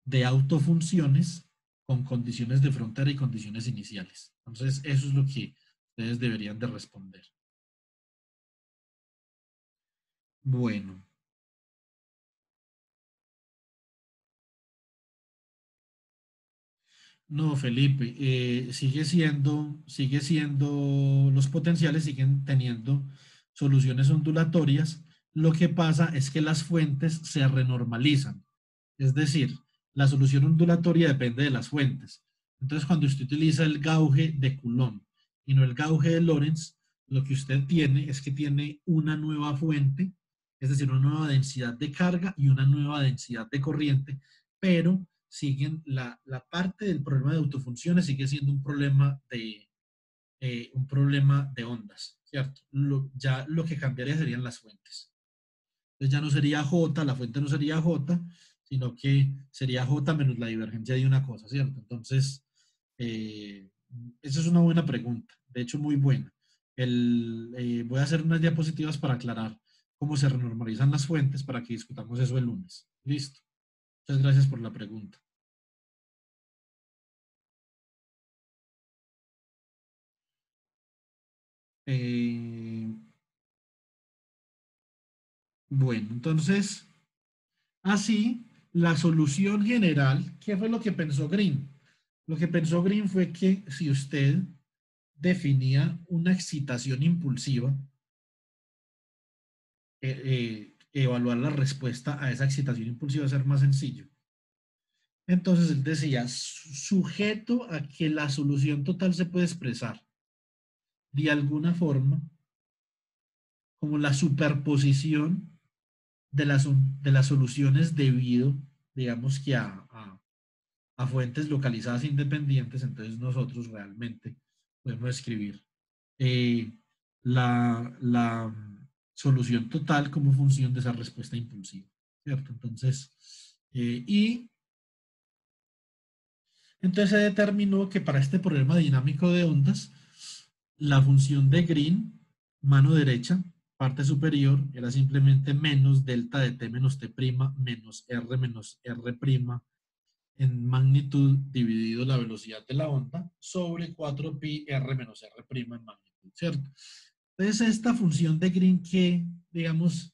de autofunciones con condiciones de frontera y condiciones iniciales. Entonces, eso es lo que ustedes deberían de responder. Bueno. No, Felipe, eh, sigue siendo, sigue siendo, los potenciales siguen teniendo soluciones ondulatorias. Lo que pasa es que las fuentes se renormalizan. Es decir, la solución ondulatoria depende de las fuentes. Entonces, cuando usted utiliza el gauge de Coulomb y no el gauge de Lorentz, lo que usted tiene es que tiene una nueva fuente, es decir, una nueva densidad de carga y una nueva densidad de corriente, pero siguen, la, parte del problema de autofunciones sigue siendo un problema de, eh, un problema de ondas, ¿cierto? ya lo que cambiaría serían las fuentes. Entonces ya no sería J, la fuente no sería J, sino que sería J menos la divergencia de una cosa, ¿cierto? Entonces, eh, esa es una buena pregunta, de hecho muy buena. El, eh, voy a hacer unas diapositivas para aclarar cómo se renormalizan las fuentes para que discutamos eso el lunes. Listo. Muchas gracias por la pregunta. Eh, bueno, entonces, así, la solución general, ¿qué fue lo que pensó Green? Lo que pensó Green fue que si usted definía una excitación impulsiva, eh, eh, evaluar la respuesta a esa excitación impulsiva va a ser más sencillo. Entonces él decía, sujeto a que la solución total se puede expresar de alguna forma como la superposición de las, de las soluciones debido, digamos que a, a, fuentes localizadas independientes, entonces nosotros realmente podemos escribir eh, la, la solución total como función de esa respuesta impulsiva, ¿cierto? Entonces, eh, y entonces se determinó que para este problema dinámico de ondas, la función de Green, mano derecha, parte superior, era simplemente menos delta de t menos t' menos r menos r' en magnitud dividido la velocidad de la onda sobre 4pi r menos r' en magnitud, ¿cierto? Entonces, esta función de Green, ¿qué, digamos,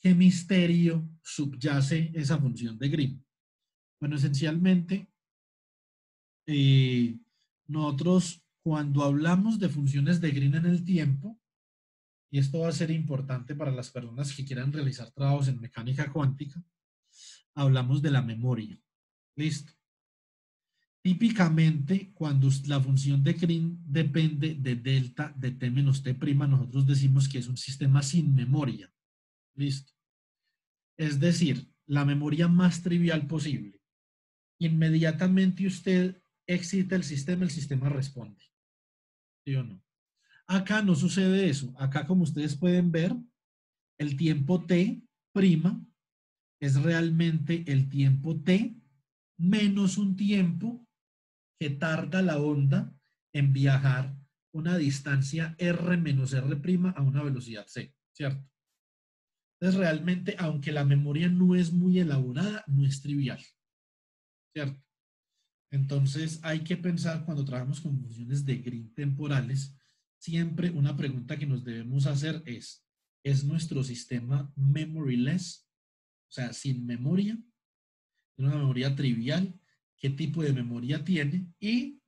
qué misterio subyace esa función de Green? Bueno, esencialmente, eh, nosotros cuando hablamos de funciones de Green en el tiempo, y esto va a ser importante para las personas que quieran realizar trabajos en mecánica cuántica, hablamos de la memoria. Listo. Típicamente, cuando la función de Green depende de delta de t menos t', nosotros decimos que es un sistema sin memoria. Listo. Es decir, la memoria más trivial posible. Inmediatamente usted excita el sistema, el sistema responde. ¿Sí o no? Acá no sucede eso. Acá, como ustedes pueden ver, el tiempo t' es realmente el tiempo t menos un tiempo que tarda la onda en viajar una distancia r menos r' a una velocidad c, ¿cierto? Entonces, realmente, aunque la memoria no es muy elaborada, no es trivial, ¿cierto? Entonces, hay que pensar cuando trabajamos con funciones de Green temporales, siempre una pregunta que nos debemos hacer es, es nuestro sistema memoryless, o sea, sin memoria, una memoria trivial, qué tipo de memoria tiene y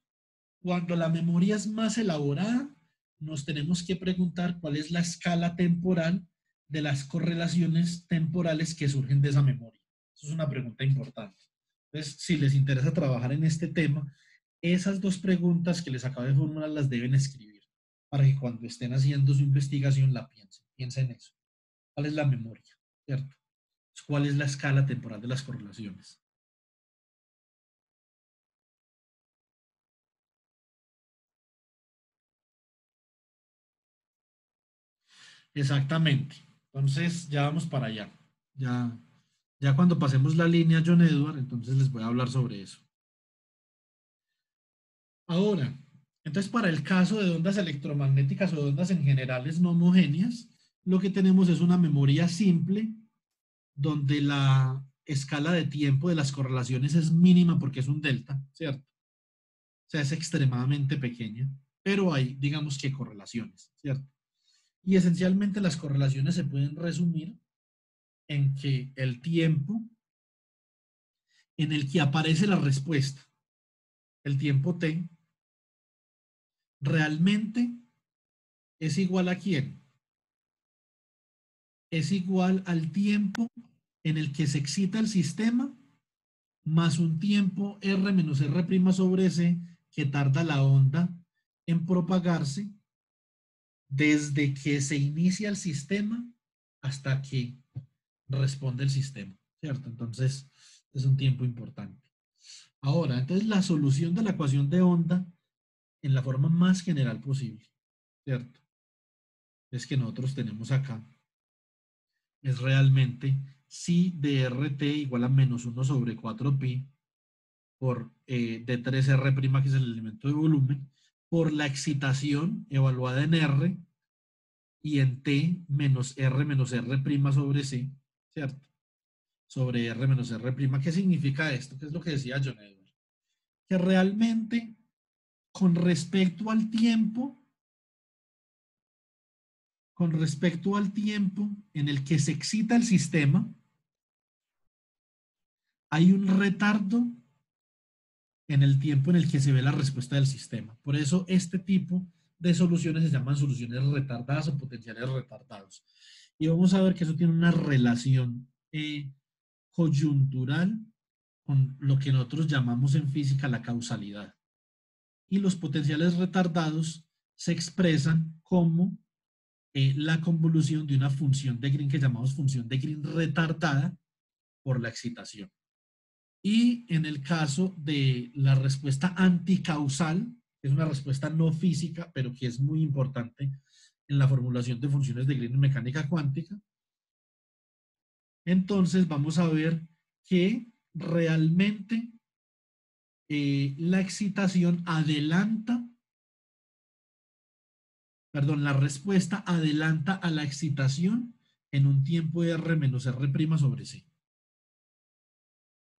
cuando la memoria es más elaborada, nos tenemos que preguntar cuál es la escala temporal de las correlaciones temporales que surgen de esa memoria. Eso es una pregunta importante. Entonces, si les interesa trabajar en este tema, esas dos preguntas que les acabo de formular las deben escribir para que cuando estén haciendo su investigación la piensen. Piensen en eso. ¿Cuál es la memoria? ¿Cierto? ¿Cuál es la escala temporal de las correlaciones? Exactamente. Entonces ya vamos para allá. Ya, ya cuando pasemos la línea John Edward, entonces les voy a hablar sobre eso. Ahora, entonces para el caso de ondas electromagnéticas o de ondas en generales no homogéneas, lo que tenemos es una memoria simple donde la escala de tiempo de las correlaciones es mínima porque es un delta, ¿cierto? O sea, es extremadamente pequeña, pero hay, digamos que correlaciones, ¿cierto? Y esencialmente las correlaciones se pueden resumir en que el tiempo en el que aparece la respuesta, el tiempo t, realmente es igual a quién? Es igual al tiempo en el que se excita el sistema más un tiempo r menos r' sobre s que tarda la onda en propagarse desde que se inicia el sistema hasta que responde el sistema, ¿cierto? Entonces, es un tiempo importante. Ahora, entonces la solución de la ecuación de onda en la forma más general posible, ¿cierto? Es que nosotros tenemos acá, es realmente si rt igual a menos 1 sobre 4pi por eh, d3r', que es el elemento de volumen, por la excitación evaluada en R y en T menos R menos R' sobre C, ¿cierto? Sobre R menos R'. ¿Qué significa esto? ¿Qué es lo que decía John Edward? Que realmente con respecto al tiempo, con respecto al tiempo en el que se excita el sistema, hay un retardo en el tiempo en el que se ve la respuesta del sistema. Por eso este tipo de soluciones se llaman soluciones retardadas o potenciales retardados. Y vamos a ver que eso tiene una relación eh, coyuntural con lo que nosotros llamamos en física la causalidad. Y los potenciales retardados se expresan como eh, la convolución de una función de Green que llamamos función de Green retardada por la excitación. Y en el caso de la respuesta anticausal, es una respuesta no física, pero que es muy importante en la formulación de funciones de Green en mecánica cuántica, entonces vamos a ver que realmente eh, la excitación adelanta, perdón, la respuesta adelanta a la excitación en un tiempo R menos R' sobre C.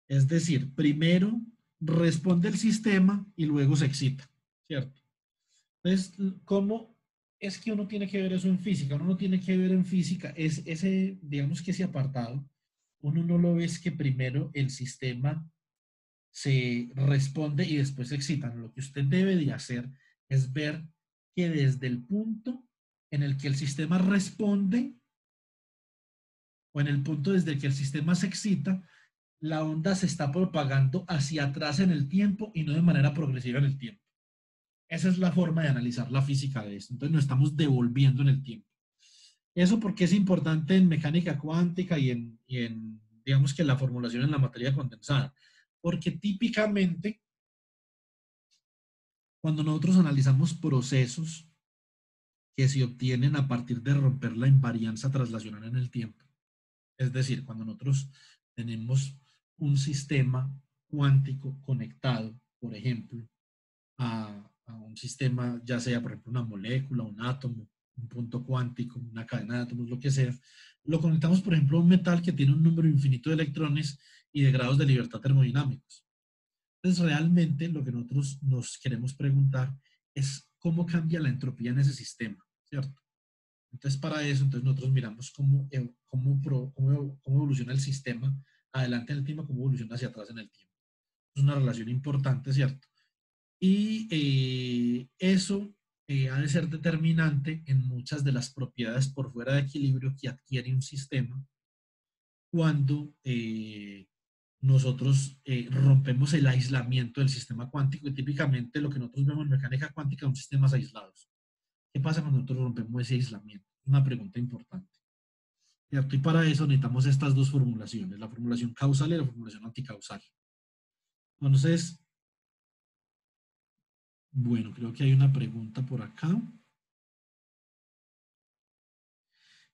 Es decir, primero responde el sistema y luego se excita, ¿cierto? Entonces, ¿cómo es que uno tiene que ver eso en física? Uno no tiene que ver en física, es ese, digamos que ese apartado, uno no lo ve es que primero el sistema se responde y después se excita. Lo que usted debe de hacer es ver que desde el punto en el que el sistema responde o en el punto desde el que el sistema se excita, la onda se está propagando hacia atrás en el tiempo y no de manera progresiva en el tiempo. Esa es la forma de analizar la física de esto. Entonces nos estamos devolviendo en el tiempo. Eso porque es importante en mecánica cuántica y en, y en digamos que la formulación en la materia condensada. Porque típicamente, cuando nosotros analizamos procesos que se obtienen a partir de romper la invarianza traslacional en el tiempo, es decir, cuando nosotros tenemos un sistema cuántico conectado, por ejemplo, a, un sistema, ya sea, por ejemplo, una molécula, un átomo, un punto cuántico, una cadena de átomos, lo que sea, lo conectamos, por ejemplo, a un metal que tiene un número infinito de electrones y de grados de libertad termodinámicos. Entonces, realmente lo que nosotros nos queremos preguntar es cómo cambia la entropía en ese sistema, ¿cierto? Entonces, para eso, entonces nosotros miramos cómo, eh, cómo, cómo, cómo evoluciona el sistema adelante en el tiempo, cómo evoluciona hacia atrás en el tiempo. Es una relación importante, ¿cierto? Y eh, eso eh, ha de ser determinante en muchas de las propiedades por fuera de equilibrio que adquiere un sistema cuando eh, nosotros rompemos el aislamiento del sistema cuántico y típicamente lo que nosotros vemos en mecánica cuántica son sistemas aislados. ¿Qué pasa cuando nosotros rompemos ese aislamiento? Una pregunta importante. Y para eso necesitamos estas dos formulaciones, la formulación causal y la formulación anticausal. Entonces, bueno, creo que hay una pregunta por acá.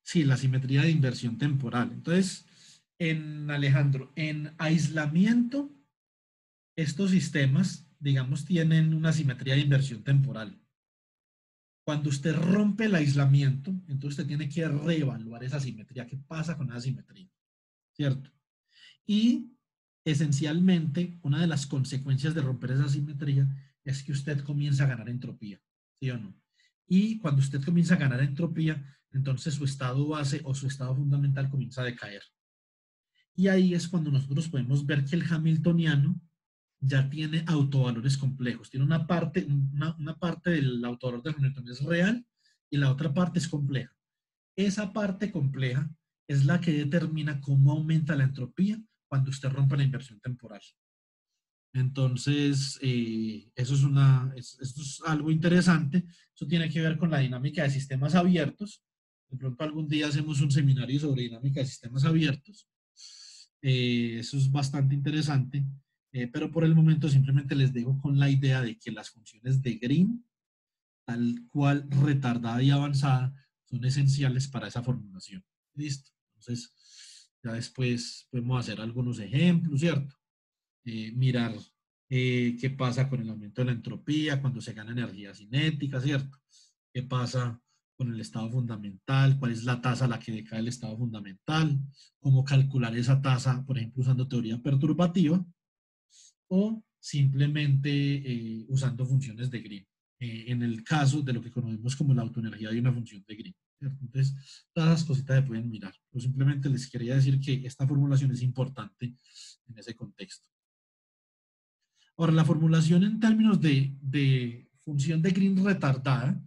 Sí, la simetría de inversión temporal. Entonces, en Alejandro, en aislamiento, estos sistemas, digamos, tienen una simetría de inversión temporal. Cuando usted rompe el aislamiento, entonces usted tiene que reevaluar esa simetría. ¿Qué pasa con esa simetría? ¿Cierto? Y esencialmente, una de las consecuencias de romper esa simetría es que usted comienza a ganar entropía, ¿sí o no? Y cuando usted comienza a ganar entropía, entonces su estado base o su estado fundamental comienza a decaer. Y ahí es cuando nosotros podemos ver que el hamiltoniano ya tiene autovalores complejos. Tiene una parte, una, parte del autovalor del Hamiltoniano es real y la otra parte es compleja. Esa parte compleja es la que determina cómo aumenta la entropía cuando usted rompe la inversión temporal. Entonces, eh, eso, es una, esto es algo interesante. Eso tiene que ver con la dinámica de sistemas abiertos. De pronto algún día hacemos un seminario sobre dinámica de sistemas abiertos. Eh, eso es bastante interesante. Eh, pero por el momento simplemente les dejo con la idea de que las funciones de Green, tal cual retardada y avanzada, son esenciales para esa formulación. Listo. Entonces, ya después podemos hacer algunos ejemplos, ¿cierto? Eh, mirar eh, qué pasa con el aumento de la entropía cuando se gana energía cinética, ¿cierto? ¿Qué pasa con el estado fundamental? ¿Cuál es la tasa a la que decae el estado fundamental? ¿Cómo calcular esa tasa, por ejemplo, usando teoría perturbativa? O simplemente eh, usando funciones de Green. en el caso de lo que conocemos como la autoenergía de una función de Green. Entonces, todas las cositas se pueden mirar. Yo simplemente les quería decir que esta formulación es importante en ese contexto. Ahora, la formulación en términos de, función de Green retardada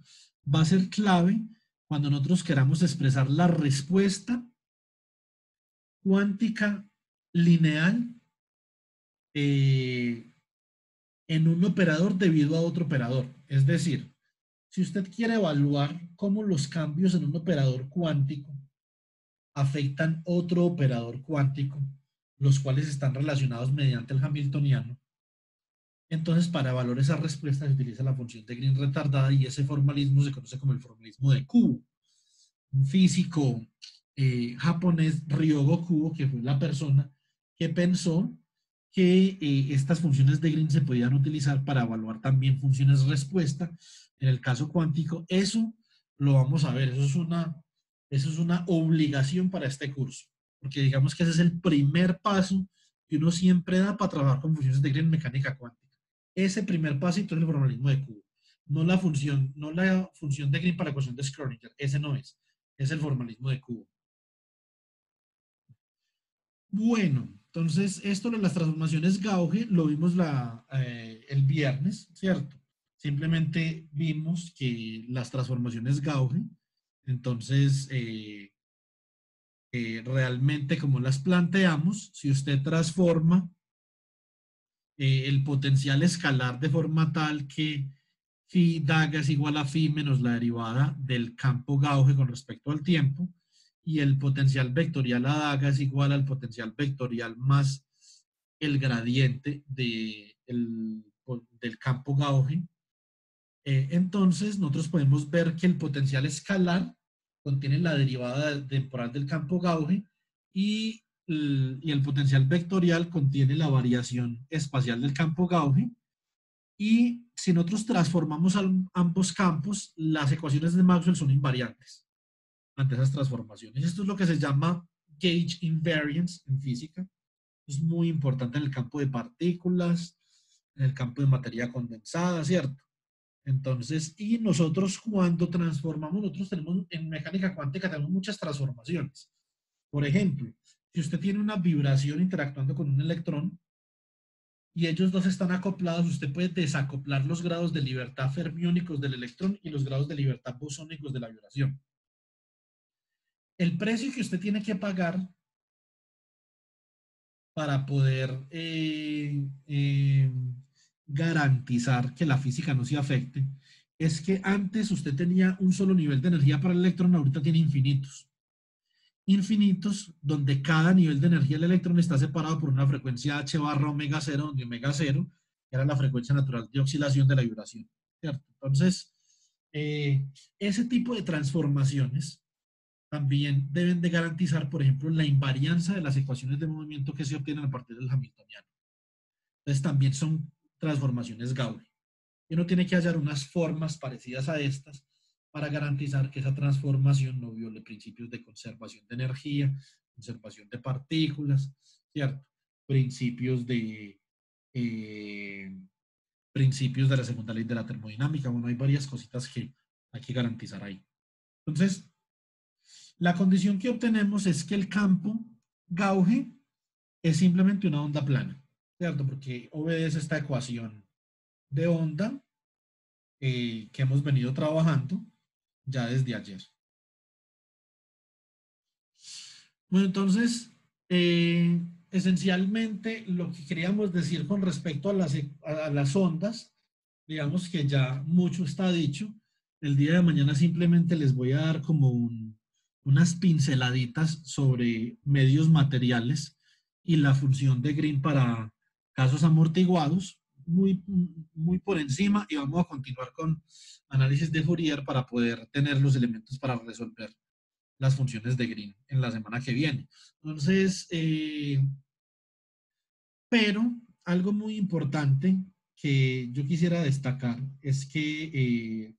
va a ser clave cuando nosotros queramos expresar la respuesta cuántica lineal eh, en un operador debido a otro operador. Es decir, si usted quiere evaluar cómo los cambios en un operador cuántico afectan otro operador cuántico, los cuales están relacionados mediante el hamiltoniano, entonces, para evaluar esa respuesta se utiliza la función de Green retardada y ese formalismo se conoce como el formalismo de Kubo. Un físico eh, japonés, Ryogo Kubo, que fue la persona que pensó que eh, estas funciones de Green se podían utilizar para evaluar también funciones respuesta. En el caso cuántico, eso lo vamos a ver, eso es una, eso es una obligación para este curso, porque digamos que ese es el primer paso que uno siempre da para trabajar con funciones de Green en mecánica cuántica. Ese primer pasito es el formalismo de cubo. No la función, no la función de Green para la ecuación de Schrödinger. Ese no es. Es el formalismo de cubo. Bueno, entonces esto de las transformaciones Gauge lo vimos eh, el viernes, ¿cierto? Simplemente vimos que las transformaciones Gauge, entonces eh, eh, realmente como las planteamos, si usted transforma el potencial escalar de forma tal que phi daga es igual a phi menos la derivada del campo gauge con respecto al tiempo y el potencial vectorial a daga es igual al potencial vectorial más el gradiente de del campo gauge. Eh, entonces, nosotros podemos ver que el potencial escalar contiene la derivada temporal del campo gauge y y el potencial vectorial contiene la variación espacial del campo Gauge. Y si nosotros transformamos ambos campos, las ecuaciones de Maxwell son invariantes ante esas transformaciones. Esto es lo que se llama gauge invariance en física. Es muy importante en el campo de partículas, en el campo de materia condensada, ¿cierto? Entonces, y nosotros cuando transformamos, nosotros tenemos en mecánica cuántica tenemos muchas transformaciones. Por ejemplo, si usted tiene una vibración interactuando con un electrón y ellos dos están acoplados, usted puede desacoplar los grados de libertad fermiónicos del electrón y los grados de libertad bosónicos de la vibración. El precio que usted tiene que pagar para poder eh, eh, garantizar que la física no se afecte es que antes usted tenía un solo nivel de energía para el electrón, ahorita tiene infinitos. Infinitos donde cada nivel de energía del electrón está separado por una frecuencia h barra omega 0, donde omega 0 era la frecuencia natural de oscilación de la vibración. Entonces, eh, ese tipo de transformaciones también deben de garantizar, por ejemplo, la invarianza de las ecuaciones de movimiento que se obtienen a partir del Hamiltoniano. Entonces, también son transformaciones Gauss. Y uno tiene que hallar unas formas parecidas a estas para garantizar que esa transformación no viole principios de conservación de energía, conservación de partículas, ¿cierto? Principios de, eh, principios de la segunda ley de la termodinámica. Bueno, hay varias cositas que hay que garantizar ahí. Entonces, la condición que obtenemos es que el campo gauge es simplemente una onda plana, ¿cierto? Porque obedece esta ecuación de onda eh, que hemos venido trabajando ya desde ayer. Bueno, entonces, eh, esencialmente lo que queríamos decir con respecto a las, a las ondas, digamos que ya mucho está dicho. El día de mañana simplemente les voy a dar como un, unas pinceladitas sobre medios materiales y la función de Green para casos amortiguados, muy, muy por encima, y vamos a continuar con análisis de Fourier para poder tener los elementos para resolver las funciones de Green en la semana que viene. Entonces, eh, pero algo muy importante que yo quisiera destacar es que eh,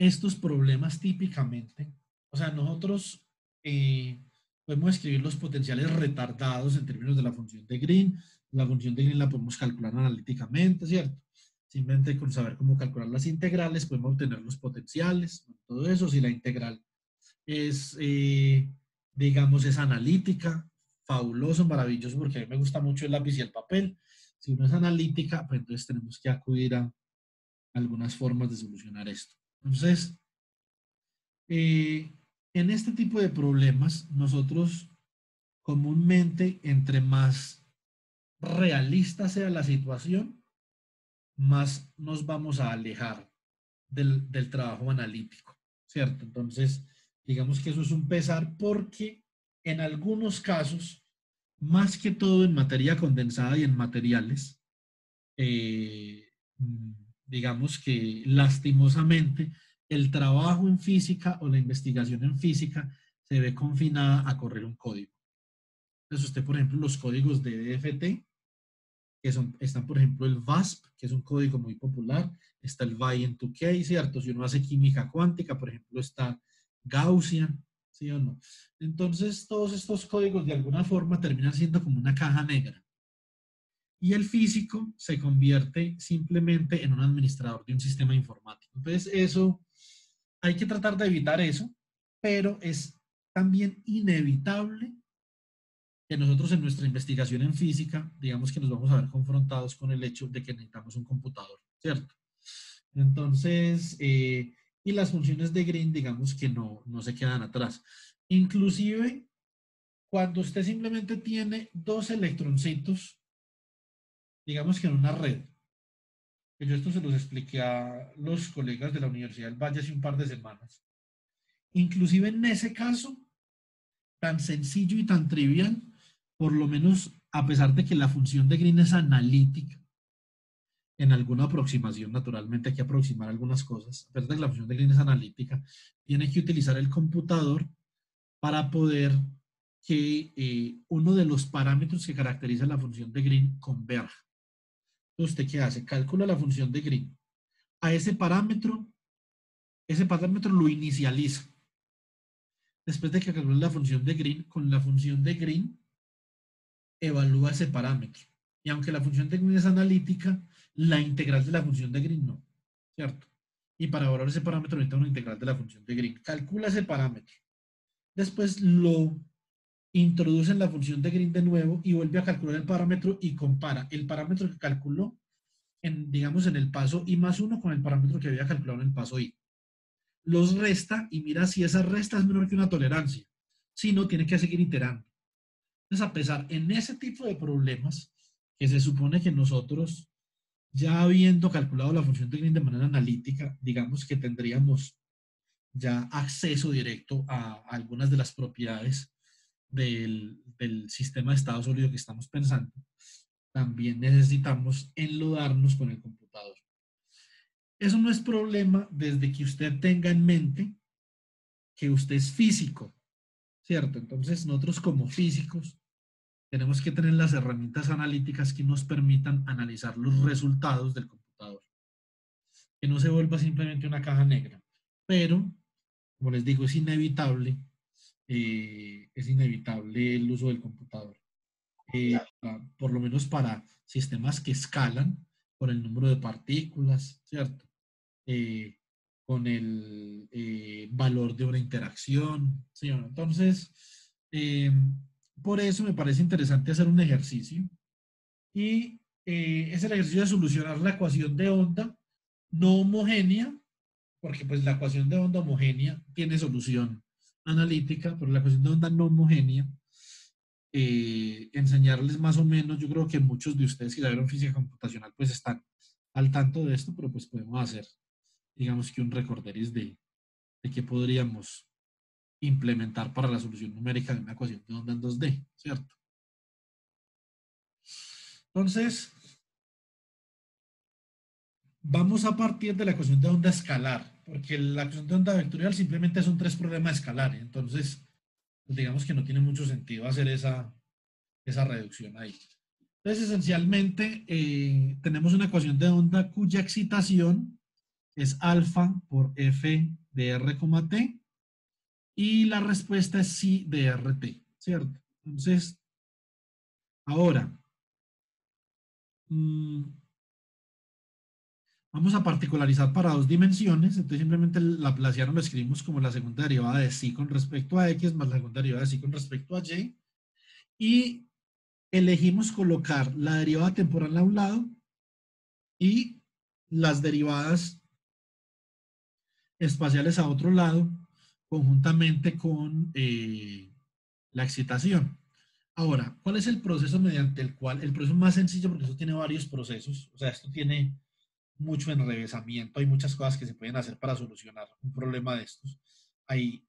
estos problemas típicamente, o sea, nosotros eh, podemos escribir los potenciales retardados en términos de la función de Green. La función de Green la podemos calcular analíticamente, ¿cierto? Simplemente con saber cómo calcular las integrales podemos obtener los potenciales, todo eso. Si la integral es, eh, digamos, es analítica, fabuloso, maravilloso, porque a mí me gusta mucho el lápiz y el papel. Si no es analítica, pues entonces tenemos que acudir a algunas formas de solucionar esto. Entonces, eh, en este tipo de problemas, nosotros comúnmente, entre más realista sea la situación, más nos vamos a alejar del, del trabajo analítico, ¿cierto? Entonces, digamos que eso es un pesar porque en algunos casos, más que todo en materia condensada y en materiales, eh, digamos que lastimosamente el trabajo en física o la investigación en física se ve confinada a correr un código. Entonces usted, por ejemplo, los códigos de DFT, que son, están, por ejemplo, el VASP, que es un código muy popular, está el VIEN2K, ¿cierto? Si uno hace química cuántica, por ejemplo, está Gaussian, ¿sí o no? Entonces, todos estos códigos de alguna forma terminan siendo como una caja negra y el físico se convierte simplemente en un administrador de un sistema informático. Entonces, eso, hay que tratar de evitar eso, pero es también inevitable que nosotros en nuestra investigación en física, digamos que nos vamos a ver confrontados con el hecho de que necesitamos un computador, ¿cierto? Entonces, eh, y las funciones de Green, digamos que no, no se quedan atrás. Inclusive, cuando usted simplemente tiene dos electroncitos digamos que en una red, yo esto se los expliqué a los colegas de la Universidad del Valle hace un par de semanas. Inclusive en ese caso, tan sencillo y tan trivial, por lo menos a pesar de que la función de Green es analítica, en alguna aproximación, naturalmente hay que aproximar algunas cosas, a pesar de que la función de Green es analítica, tiene que utilizar el computador para poder que eh, uno de los parámetros que caracteriza la función de Green converja. ¿Usted qué hace? Calcula la función de Green. A ese parámetro, ese parámetro lo inicializa. Después de que calcule la función de Green, con la función de Green, evalúa ese parámetro. Y aunque la función de Green es analítica, la integral de la función de Green no, ¿cierto? Y para evaluar ese parámetro necesita una integral de la función de Green. Calcula ese parámetro. Después lo introduce en la función de Green de nuevo y vuelve a calcular el parámetro y compara el parámetro que calculó en, digamos, en el paso I más 1 con el parámetro que había calculado en el paso I. Los resta y mira si esa resta es menor que una tolerancia. Si no, tiene que seguir iterando. Entonces, a pesar en ese tipo de problemas, que se supone que nosotros, ya habiendo calculado la función de Green de manera analítica, digamos que tendríamos ya acceso directo a algunas de las propiedades del, sistema de estado sólido que estamos pensando, también necesitamos enlodarnos con el computador. Eso no es problema desde que usted tenga en mente que usted es físico, ¿cierto? Entonces nosotros como físicos tenemos que tener las herramientas analíticas que nos permitan analizar los resultados del computador. Que no se vuelva simplemente una caja negra. Pero, como les digo, es inevitable, eh, es inevitable el uso del computador. Eh, por lo menos para sistemas que escalan por el número de partículas, ¿cierto? Eh, con el eh, valor de una interacción, ¿sí? Entonces, por eso me parece interesante hacer un ejercicio y es el ejercicio de solucionar la ecuación de onda no homogénea, porque pues la ecuación de onda homogénea tiene solución analítica, pero la ecuación de onda no homogénea eh, enseñarles más o menos, yo creo que muchos de ustedes que ya vieron física computacional pues están al tanto de esto, pero pues podemos hacer, digamos que un recorderis de, de qué podríamos implementar para la solución numérica de una ecuación de onda en 2D, ¿cierto? Entonces, vamos a partir de la ecuación de onda escalar, porque la ecuación de onda vectorial simplemente son tres problemas escalares, entonces digamos que no tiene mucho sentido hacer esa, esa reducción ahí. Entonces, esencialmente, eh, tenemos una ecuación de onda cuya excitación es alfa por f de r, t, y la respuesta es sí de rt, ¿cierto? Entonces, ahora, mm, Vamos a particularizar para dos dimensiones, entonces simplemente la Laplaciano lo escribimos como la segunda derivada de sí con respecto a x más la segunda derivada de sí con respecto a y. Y elegimos colocar la derivada temporal a un lado y las derivadas espaciales a otro lado, conjuntamente con eh, la excitación. Ahora, ¿cuál es el proceso mediante el cual, el proceso más sencillo, porque eso tiene varios procesos, o sea, esto tiene mucho enrevesamiento, hay muchas cosas que se pueden hacer para solucionar un problema de estos. Hay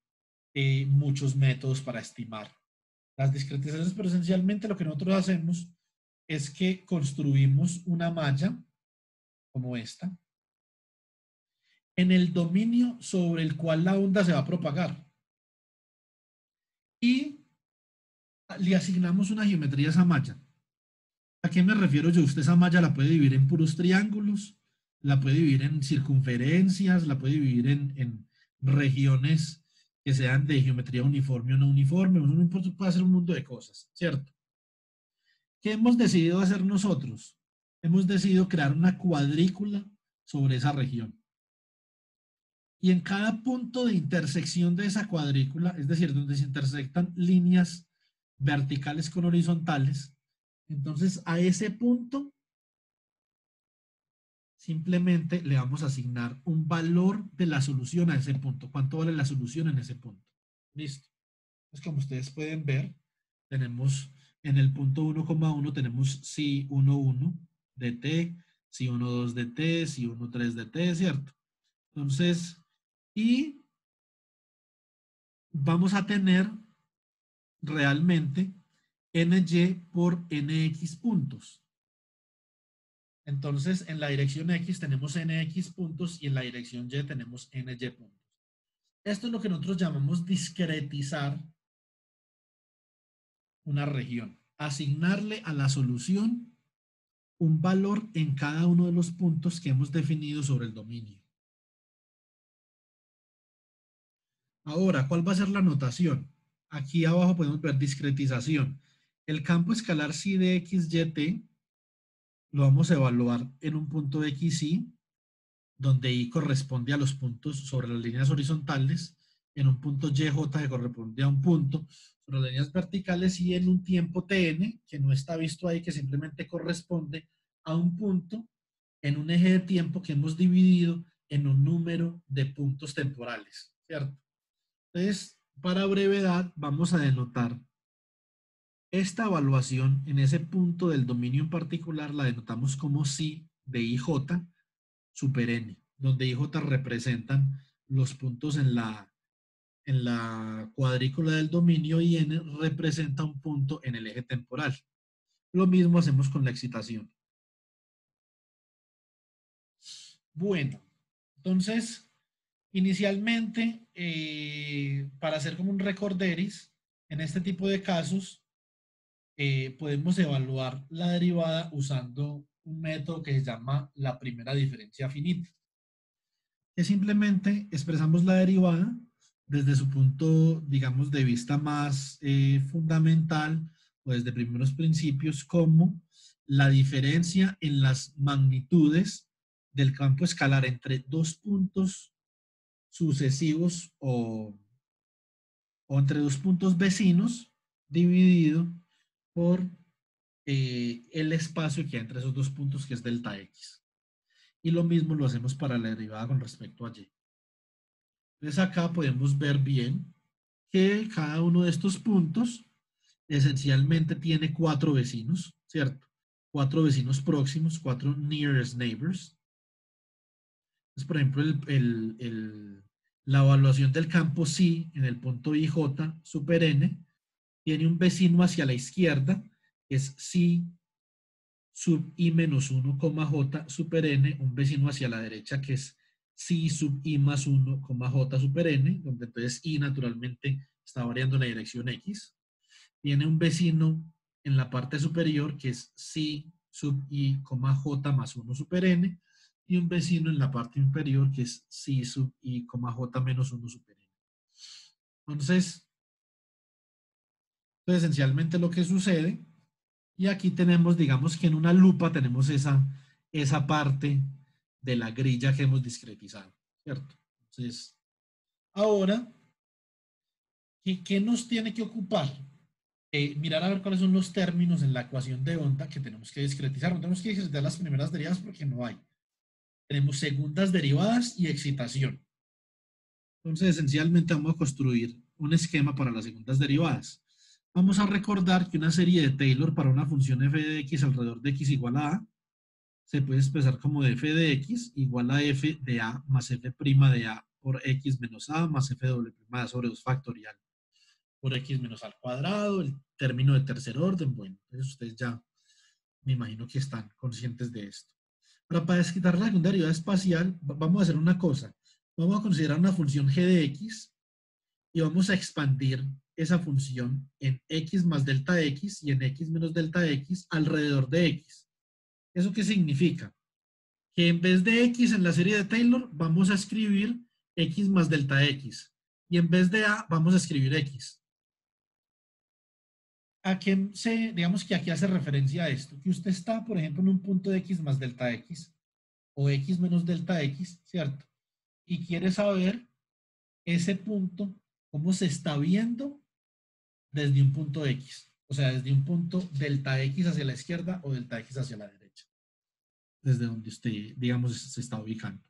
eh, muchos métodos para estimar las discretizaciones, pero esencialmente lo que nosotros hacemos es que construimos una malla como esta en el dominio sobre el cual la onda se va a propagar. Y le asignamos una geometría a esa malla. ¿A qué me refiero yo? Usted esa malla la puede dividir en puros triángulos la puede dividir en circunferencias, la puede dividir en, regiones que sean de geometría uniforme o no uniforme, uno puede hacer un mundo de cosas, ¿cierto? ¿Qué hemos decidido hacer nosotros? Hemos decidido crear una cuadrícula sobre esa región. Y en cada punto de intersección de esa cuadrícula, es decir, donde se intersectan líneas verticales con horizontales, entonces a ese punto simplemente le vamos a asignar un valor de la solución a ese punto. ¿Cuánto vale la solución en ese punto? Listo. Pues como ustedes pueden ver, tenemos en el punto 1,1 tenemos si 11 de t, si 12 de t, si 13 de t, ¿cierto? Entonces, y vamos a tener realmente ny por nx puntos. Entonces, en la dirección X tenemos NX puntos y en la dirección Y tenemos NY puntos. Esto es lo que nosotros llamamos discretizar una región. Asignarle a la solución un valor en cada uno de los puntos que hemos definido sobre el dominio. Ahora, ¿cuál va a ser la notación? Aquí abajo podemos ver discretización. El campo escalar psi de x, y, t lo vamos a evaluar en un punto X, Y, donde Y corresponde a los puntos sobre las líneas horizontales, en un punto YJ que corresponde a un punto sobre las líneas verticales y en un tiempo TN, que no está visto ahí, que simplemente corresponde a un punto en un eje de tiempo que hemos dividido en un número de puntos temporales, ¿cierto? Entonces, para brevedad, vamos a denotar esta evaluación en ese punto del dominio en particular, la denotamos como si de IJ super N, donde IJ representan los puntos en la, en la cuadrícula del dominio y N representa un punto en el eje temporal. Lo mismo hacemos con la excitación. Bueno, entonces, inicialmente, eh, para hacer como un recorderis, en este tipo de casos, eh, podemos evaluar la derivada usando un método que se llama la primera diferencia finita. Que simplemente expresamos la derivada desde su punto, digamos, de vista más eh, fundamental o desde primeros principios como la diferencia en las magnitudes del campo escalar entre dos puntos sucesivos o, o entre dos puntos vecinos dividido por eh, el espacio que hay entre esos dos puntos que es delta x. Y lo mismo lo hacemos para la derivada con respecto a y. Entonces acá podemos ver bien que cada uno de estos puntos esencialmente tiene cuatro vecinos, ¿cierto? Cuatro vecinos próximos, cuatro nearest neighbors por ejemplo, la evaluación del campo sí en el punto IJ super N tiene un vecino hacia la izquierda, que es sí sub I menos 1, J super N, un vecino hacia la derecha que es sí sub I más 1, J super N, donde entonces I naturalmente está variando la dirección X. Tiene un vecino en la parte superior que es sí sub I, J más 1 super N, y un vecino en la parte inferior que es C sub I, J menos 1 super N. Entonces, pues esencialmente lo que sucede, y aquí tenemos, digamos que en una lupa tenemos esa, esa parte de la grilla que hemos discretizado, ¿cierto? Entonces, ahora, ¿qué, nos tiene que ocupar? Eh, mirar a ver cuáles son los términos en la ecuación de onda que tenemos que discretizar. No tenemos que discretizar las primeras derivadas porque no hay tenemos segundas derivadas y excitación. Entonces, esencialmente vamos a construir un esquema para las segundas derivadas. Vamos a recordar que una serie de Taylor para una función f de x alrededor de x igual a a se puede expresar como f de x igual a f de a más f' de a por x menos a más f doble prima sobre 2 factorial por x menos al cuadrado, el término de tercer orden. Bueno, ustedes ya me imagino que están conscientes de esto. Pero para desquitar la segunda derivada espacial, vamos a hacer una cosa. Vamos a considerar una función g de x y vamos a expandir esa función en x más delta x y en x menos delta x alrededor de x. ¿Eso qué significa? Que en vez de x en la serie de Taylor, vamos a escribir x más delta x. Y en vez de a, vamos a escribir x. ¿A qué se, digamos que aquí hace referencia a esto? Que usted está, por ejemplo, en un punto de x más delta x o x menos delta x, ¿cierto? Y quiere saber ese punto, cómo se está viendo desde un punto x. O sea, desde un punto delta x hacia la izquierda o delta x hacia la derecha. Desde donde usted, digamos, se está ubicando.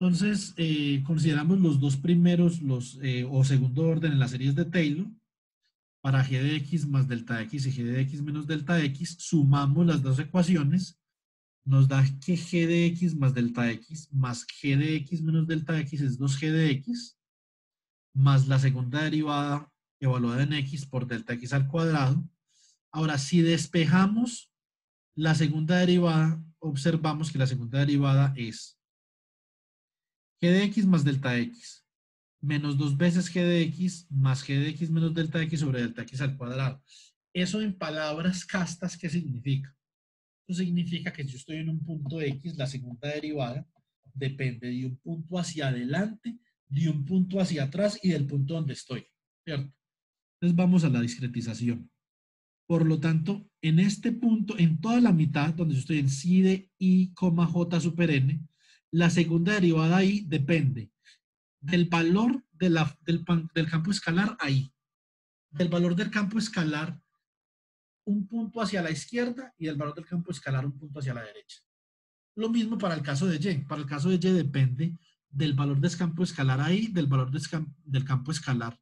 Entonces, eh, consideramos los dos primeros, los, eh, o segundo orden en las series de Taylor, para g de x más delta x y g de x menos delta x, sumamos las dos ecuaciones, nos da que g de x más delta x más g de x menos delta x es 2g de x, más la segunda derivada evaluada en x por delta x al cuadrado. Ahora, si despejamos la segunda derivada, observamos que la segunda derivada es g de x más delta x menos dos veces g de x más g de x menos delta x sobre delta x al cuadrado. Eso en palabras castas, ¿qué significa? Eso significa que si yo estoy en un punto x, la segunda derivada depende de un punto hacia adelante, de un punto hacia atrás y del punto donde estoy, ¿cierto? Entonces vamos a la discretización. Por lo tanto, en este punto, en toda la mitad, donde yo estoy en si de i, j super n, la segunda derivada ahí depende del valor del, campo escalar ahí, del valor del campo escalar un punto hacia la izquierda y del valor del campo escalar un punto hacia la derecha. Lo mismo para el caso de Y. Para el caso de Y depende del valor del campo escalar ahí, del valor del campo escalar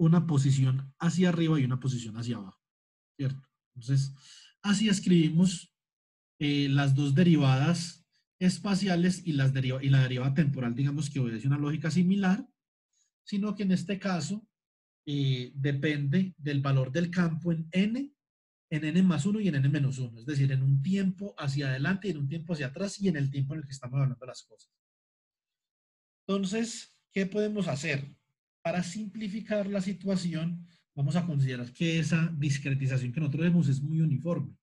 una posición hacia arriba y una posición hacia abajo. ¿Cierto? Entonces, así escribimos eh, las dos derivadas espaciales y, la derivada temporal, digamos que obedece una lógica similar, sino que en este caso eh, depende del valor del campo en n, en n más 1 y en n menos 1, es decir, en un tiempo hacia adelante y en un tiempo hacia atrás y en el tiempo en el que estamos hablando las cosas. Entonces, ¿qué podemos hacer? Para simplificar la situación, vamos a considerar que esa discretización que nosotros vemos es muy uniforme.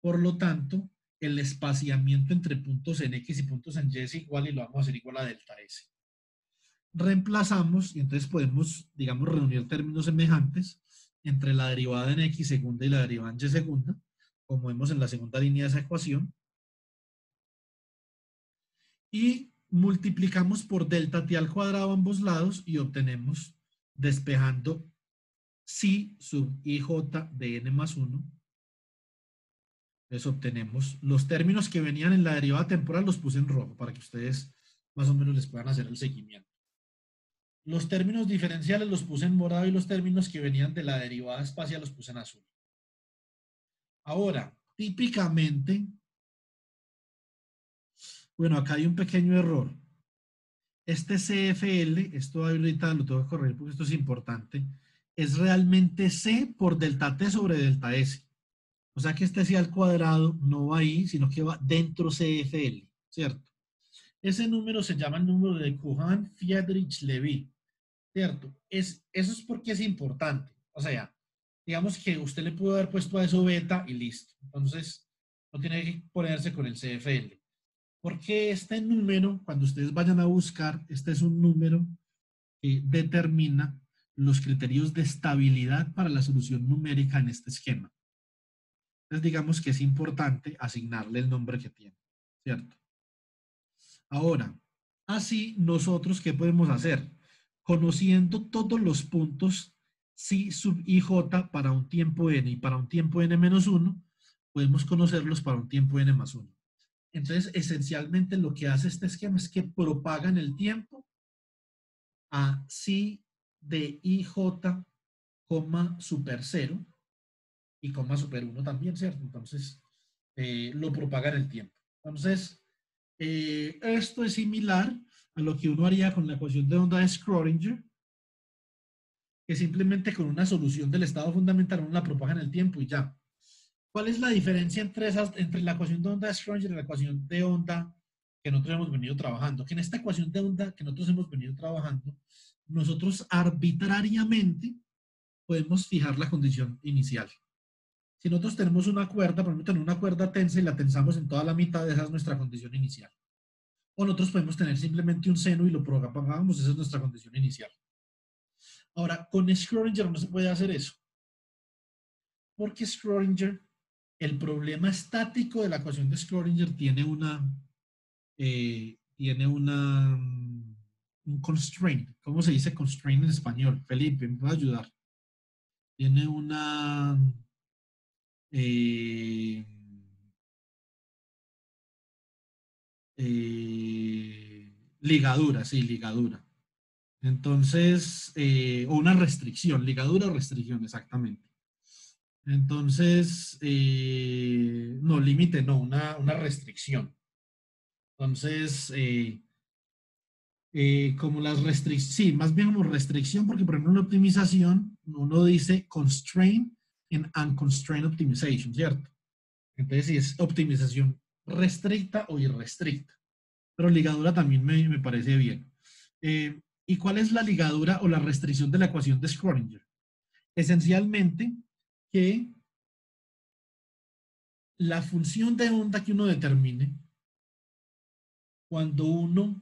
Por lo tanto, el espaciamiento entre puntos en X y puntos en Y es igual y lo vamos a hacer igual a delta S. Reemplazamos y entonces podemos, digamos, reunir términos semejantes entre la derivada en X segunda y la derivada en Y segunda, como vemos en la segunda línea de esa ecuación. Y multiplicamos por delta t al cuadrado ambos lados y obtenemos despejando si sub ij de n más 1. Entonces obtenemos los términos que venían en la derivada temporal los puse en rojo para que ustedes más o menos les puedan hacer el seguimiento. Los términos diferenciales los puse en morado y los términos que venían de la derivada espacial los puse en azul. Ahora, típicamente bueno, acá hay un pequeño error. Este CFL, esto ahorita lo tengo que corregir porque esto es importante, es realmente C por delta T sobre delta S. O sea que este C al cuadrado no va ahí, sino que va dentro CFL, ¿cierto? Ese número se llama el número de Kuhan-Friedrich-Levy, ¿cierto? Es, eso es porque es importante. O sea, digamos que usted le pudo haber puesto a eso beta y listo. Entonces, no tiene que ponerse con el CFL. Porque este número, cuando ustedes vayan a buscar, este es un número que determina los criterios de estabilidad para la solución numérica en este esquema. Entonces digamos que es importante asignarle el nombre que tiene, ¿cierto? Ahora, así nosotros, ¿qué podemos hacer? Conociendo todos los puntos si sub ij para un tiempo n y para un tiempo n menos 1, podemos conocerlos para un tiempo n más 1. Entonces, esencialmente lo que hace este esquema es que propaga en el tiempo a si de ij, coma super 0 y coma super 1 también, ¿cierto? Entonces, eh, lo propaga en el tiempo. Entonces, eh, esto es similar a lo que uno haría con la ecuación de onda de Schrödinger, que simplemente con una solución del estado fundamental uno la propaga en el tiempo y ya. ¿Cuál es la diferencia entre, esas, entre la ecuación de onda de Schrödinger y la ecuación de onda que nosotros hemos venido trabajando? Que en esta ecuación de onda que nosotros hemos venido trabajando, nosotros arbitrariamente podemos fijar la condición inicial. Si nosotros tenemos una cuerda, por ejemplo, tenemos una cuerda tensa y la tensamos en toda la mitad, esa es nuestra condición inicial. O nosotros podemos tener simplemente un seno y lo propagamos, esa es nuestra condición inicial. Ahora, con Schrödinger no se puede hacer eso. Porque Schrödinger el problema estático de la ecuación de Schrödinger tiene una, eh, tiene una, un constraint. ¿Cómo se dice constraint en español? Felipe, ¿me puede ayudar? Tiene una, eh, eh, ligadura, sí, ligadura. Entonces, o una restricción, ligadura o restricción, exactamente. Entonces, eh, no, límite, no, una, restricción. Entonces, eh, eh, como las restricciones, sí, más bien como restricción, porque por ejemplo en optimización uno dice constraint and unconstrained optimization, ¿cierto? Entonces, si es optimización restricta o irrestricta. Pero ligadura también me, me parece bien. ¿Y cuál es la ligadura o la restricción de la ecuación de Schrödinger? Esencialmente, que la función de onda que uno determine, cuando uno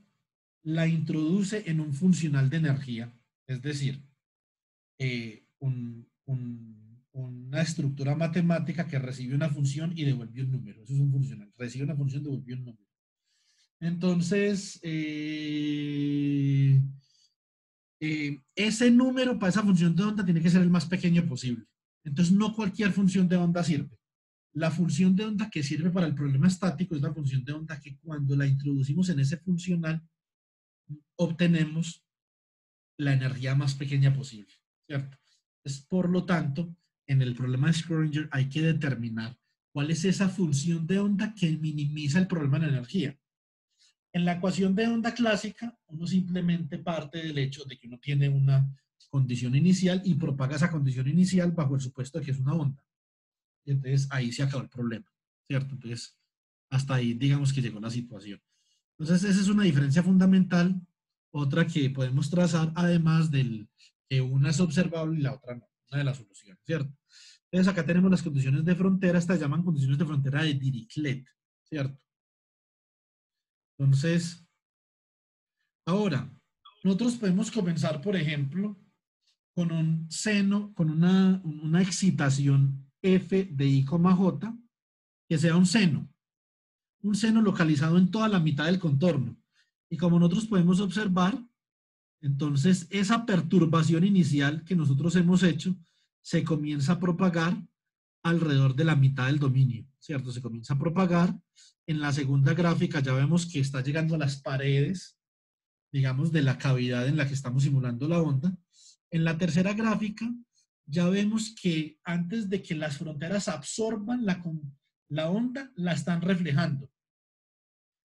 la introduce en un funcional de energía, es decir, eh, un, una estructura matemática que recibe una función y devuelve un número. Eso es un funcional. Recibe una función, devuelve un número. Entonces, eh, eh, ese número para esa función de onda tiene que ser el más pequeño posible. Entonces, no cualquier función de onda sirve. La función de onda que sirve para el problema estático es la función de onda que cuando la introducimos en ese funcional, obtenemos la energía más pequeña posible, ¿cierto? Por lo tanto, en el problema de Schrödinger hay que determinar cuál es esa función de onda que minimiza el problema de energía. En la ecuación de onda clásica, uno simplemente parte del hecho de que uno tiene una condición inicial y propaga esa condición inicial bajo el supuesto de que es una onda. Entonces ahí se acabó el problema, ¿cierto? Entonces, hasta ahí digamos que llegó la situación. Entonces, esa es una diferencia fundamental. Otra que podemos trazar, además del que una es observable y la otra no, una de las soluciones, ¿cierto? Entonces, acá tenemos las condiciones de frontera, estas llaman condiciones de frontera de Dirichlet, ¿cierto? Entonces, ahora, nosotros podemos comenzar, por ejemplo, con un seno, con una, una excitación f de i, j, que sea un seno. Un seno localizado en toda la mitad del contorno. Y como nosotros podemos observar, entonces esa perturbación inicial que nosotros hemos hecho se comienza a propagar alrededor de la mitad del dominio, ¿cierto? Se comienza a propagar. En la segunda gráfica ya vemos que está llegando a las paredes, digamos, de la cavidad en la que estamos simulando la onda. En la tercera gráfica ya vemos que antes de que las fronteras absorban la, onda, la están reflejando.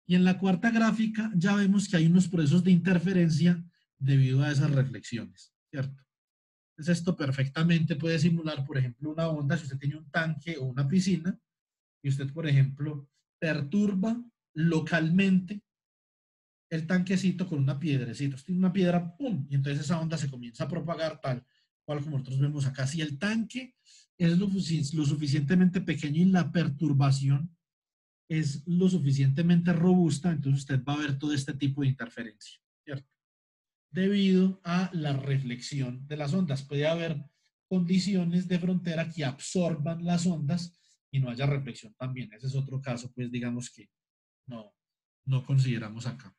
Y en la cuarta gráfica ya vemos que hay unos procesos de interferencia debido a esas reflexiones, ¿cierto? Entonces esto perfectamente puede simular, por ejemplo, una onda si usted tiene un tanque o una piscina y usted, por ejemplo, perturba localmente el tanquecito con una piedrecita. Tiene una piedra, ¡pum! Y entonces esa onda se comienza a propagar tal cual como nosotros vemos acá. Si el tanque es lo, lo suficientemente pequeño y la perturbación es lo suficientemente robusta, entonces usted va a ver todo este tipo de interferencia, ¿cierto? Debido a la reflexión de las ondas. Puede haber condiciones de frontera que absorban las ondas y no haya reflexión también. Ese es otro caso, pues digamos que no, no consideramos acá.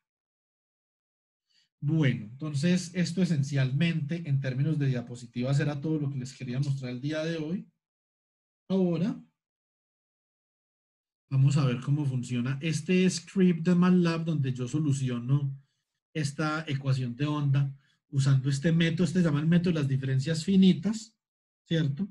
Bueno, entonces esto esencialmente en términos de diapositivas era todo lo que les quería mostrar el día de hoy. Ahora vamos a ver cómo funciona este script de MATLAB donde yo soluciono esta ecuación de onda usando este método, este se llama el método de las diferencias finitas, ¿cierto?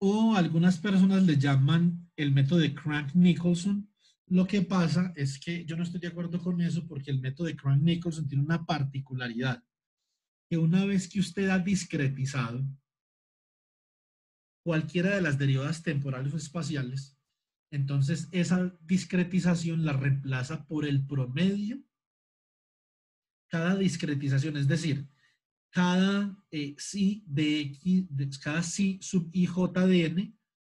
O algunas personas le llaman el método de Crank-Nicholson, lo que pasa es que yo no estoy de acuerdo con eso porque el método de Crank-Nicholson tiene una particularidad, que una vez que usted ha discretizado cualquiera de las derivadas temporales o espaciales, entonces esa discretización la reemplaza por el promedio. Cada discretización, es decir, cada eh, de X, cada sí sub IJ de N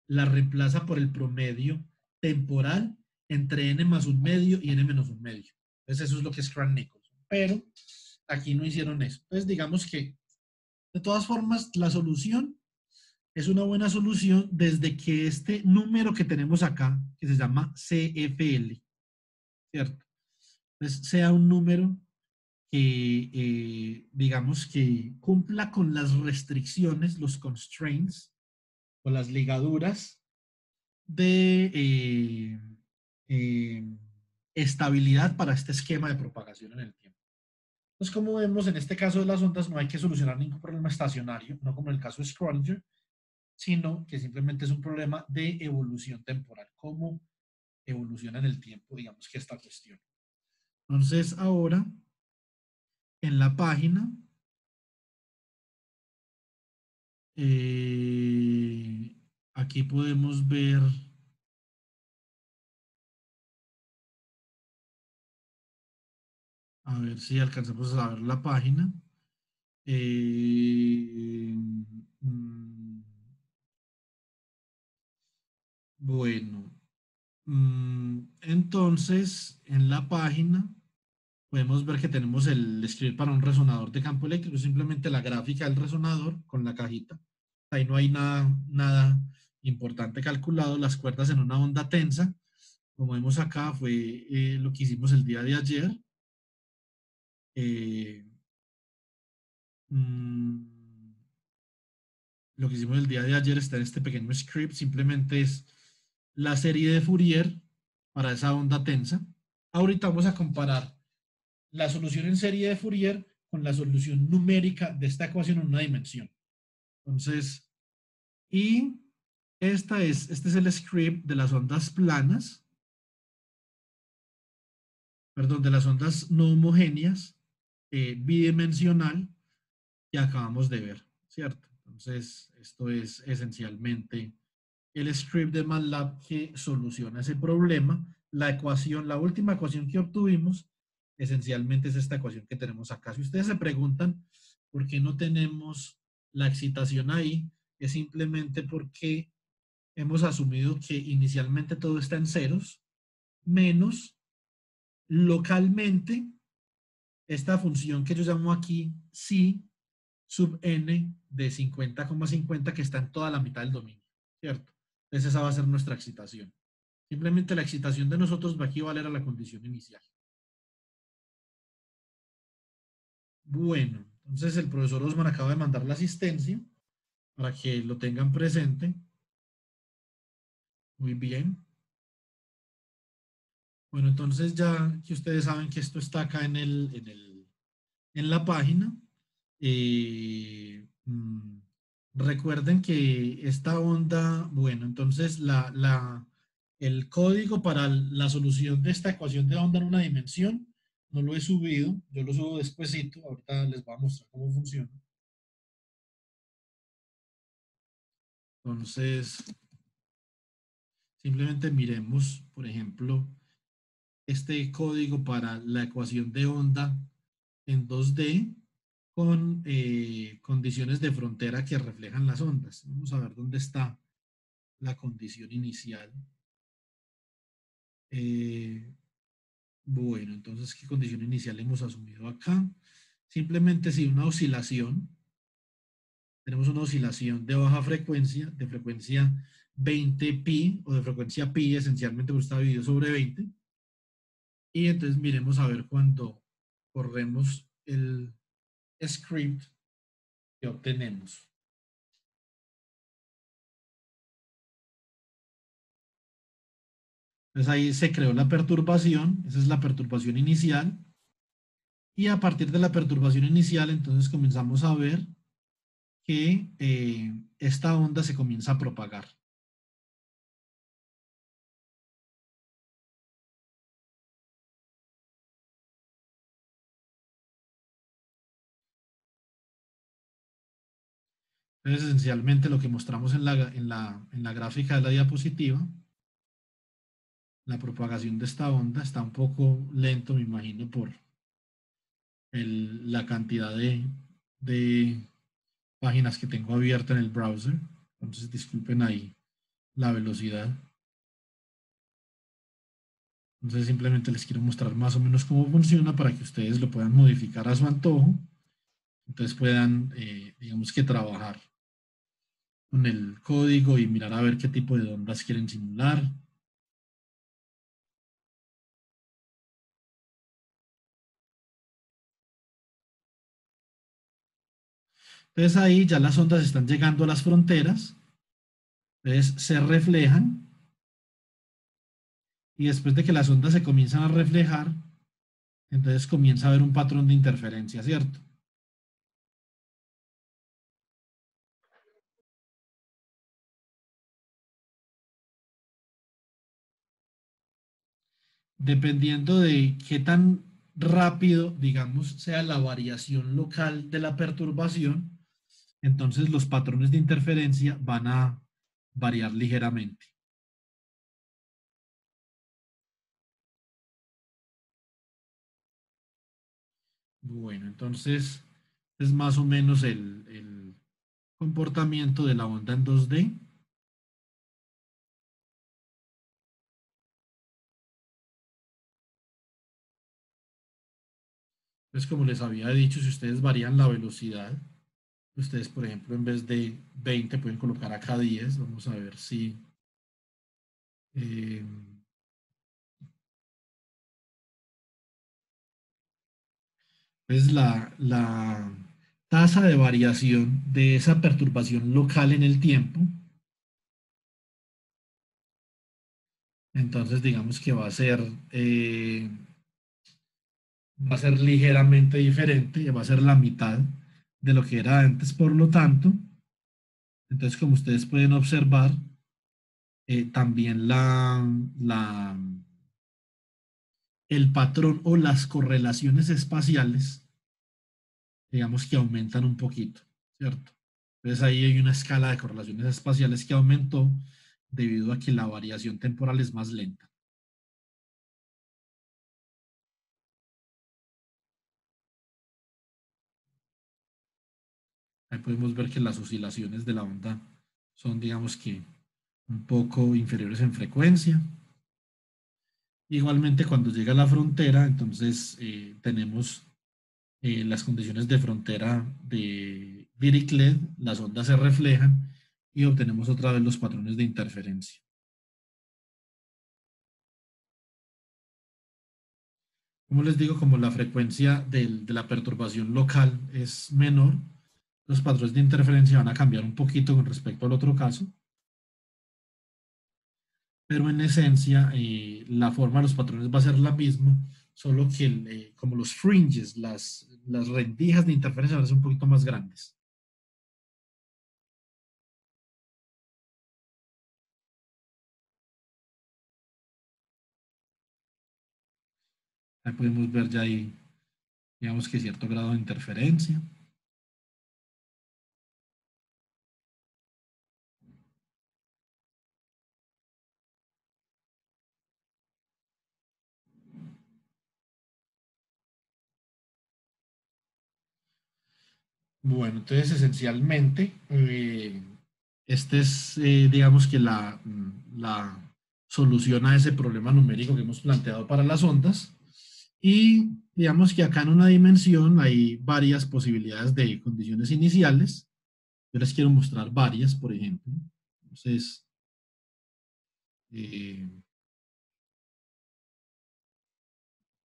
la reemplaza por el promedio temporal entre n más un medio y n menos un medio. Entonces eso es lo que es Crank Nichols. Pero aquí no hicieron eso. Entonces digamos que de todas formas la solución es una buena solución desde que este número que tenemos acá, que se llama CFL, ¿cierto? Entonces sea un número que eh, digamos que cumpla con las restricciones, los constraints o las ligaduras de... Eh, eh, estabilidad para este esquema de propagación en el tiempo. Entonces, como vemos, en este caso de las ondas no hay que solucionar ningún problema estacionario, no como en el caso de Schrödinger, sino que simplemente es un problema de evolución temporal, cómo evoluciona en el tiempo, digamos que esta cuestión. Entonces, ahora, en la página, eh, aquí podemos ver A ver si alcanzamos a ver la página. Eh, mm, bueno, mm, entonces en la página podemos ver que tenemos el escribir para un resonador de campo eléctrico, simplemente la gráfica del resonador con la cajita. ahí no hay nada, nada importante calculado. Las cuerdas en una onda tensa, como vemos acá, fue eh, lo que hicimos el día de ayer. Mm, lo que hicimos el día de ayer está en este pequeño script, simplemente es la serie de Fourier para esa onda tensa. Ahorita vamos a comparar la solución en serie de Fourier con la solución numérica de esta ecuación en una dimensión. Entonces, y esta es, este es el script de las ondas planas, perdón, de las ondas no homogéneas, eh, bidimensional, que acabamos de ver, ¿cierto? Entonces, esto es esencialmente el script de MATLAB que soluciona ese problema. La ecuación, la última ecuación que obtuvimos, esencialmente es esta ecuación que tenemos acá. Si ustedes se preguntan por qué no tenemos la excitación ahí, es simplemente porque hemos asumido que inicialmente todo está en ceros, menos localmente esta función que yo llamo aquí si sub n de 50,50 que está en toda la mitad del dominio, ¿cierto? Entonces esa va a ser nuestra excitación. Simplemente la excitación de nosotros va a equivaler a la condición inicial. Bueno, entonces el profesor Osman acaba de mandar la asistencia para que lo tengan presente. Muy bien. Bueno, entonces ya que ustedes saben que esto está acá en, el, en, el, en la página, eh, mm, recuerden que esta onda, bueno, entonces la, la, el código para la solución de esta ecuación de onda en una dimensión no lo he subido, yo lo subo despuesito, ahorita les voy a mostrar cómo funciona. Entonces, simplemente miremos, por ejemplo, este código para la ecuación de onda en 2D con eh, condiciones de frontera que reflejan las ondas. Vamos a ver dónde está la condición inicial. Eh, bueno, entonces, ¿qué condición inicial hemos asumido acá? Simplemente si una oscilación tenemos una oscilación de baja frecuencia, de frecuencia 20 pi o de frecuencia pi, esencialmente porque está dividido sobre 20. Y entonces miremos a ver cuando corremos el script que obtenemos. Entonces ahí se creó la perturbación, esa es la perturbación inicial. Y a partir de la perturbación inicial, entonces comenzamos a ver que eh, esta onda se comienza a propagar. Entonces, esencialmente lo que mostramos en la, en la, en la gráfica de la diapositiva, la propagación de esta onda está un poco lento, me imagino, por el, la cantidad de, de páginas que tengo abierta en el browser. Entonces disculpen ahí la velocidad. Entonces simplemente les quiero mostrar más o menos cómo funciona para que ustedes lo puedan modificar a su antojo. Entonces puedan, eh, digamos que trabajar con el código y mirar a ver qué tipo de ondas quieren simular. Entonces ahí ya las ondas están llegando a las fronteras. Entonces se reflejan. Y después de que las ondas se comienzan a reflejar, entonces comienza a haber un patrón de interferencia, ¿cierto? Dependiendo de qué tan rápido, digamos, sea la variación local de la perturbación, entonces los patrones de interferencia van a variar ligeramente. Bueno, entonces es más o menos el, comportamiento de la onda en 2D. Entonces, como les había dicho, si ustedes varían la velocidad, Ustedes, por ejemplo, en vez de 20 pueden colocar acá 10. Vamos a ver si... Eh, la, la tasa de variación de esa perturbación local en el tiempo. Entonces, digamos que va a ser, eh, va a ser ligeramente diferente, va a ser la mitad de lo que era antes, por lo tanto, entonces como ustedes pueden observar, eh, también la, la, el patrón o las correlaciones espaciales, digamos que aumentan un poquito, ¿cierto? Entonces ahí hay una escala de correlaciones espaciales que aumentó debido a que la variación temporal es más lenta. Ahí podemos ver que las oscilaciones de la onda son, digamos que, un poco inferiores en frecuencia. Igualmente, cuando llega a la frontera, entonces eh, tenemos eh, las condiciones de frontera de Dirichlet, las ondas se reflejan y obtenemos otra vez los patrones de interferencia. Como les digo, como la frecuencia de la perturbación local es menor, los patrones de interferencia van a cambiar un poquito con respecto al otro caso. Pero en esencia, eh, la forma de los patrones va a ser la misma, solo que eh, como los fringes, las, las rendijas de interferencia van a ser un poquito más grandes. Ahí podemos ver ya ahí, digamos que cierto grado de interferencia. Bueno, entonces esencialmente, eh, este es, eh, digamos que la, la solución a ese problema numérico que hemos planteado para las ondas. Y digamos que acá en una dimensión hay varias posibilidades de condiciones iniciales. Yo les quiero mostrar varias, por ejemplo. Entonces, eh,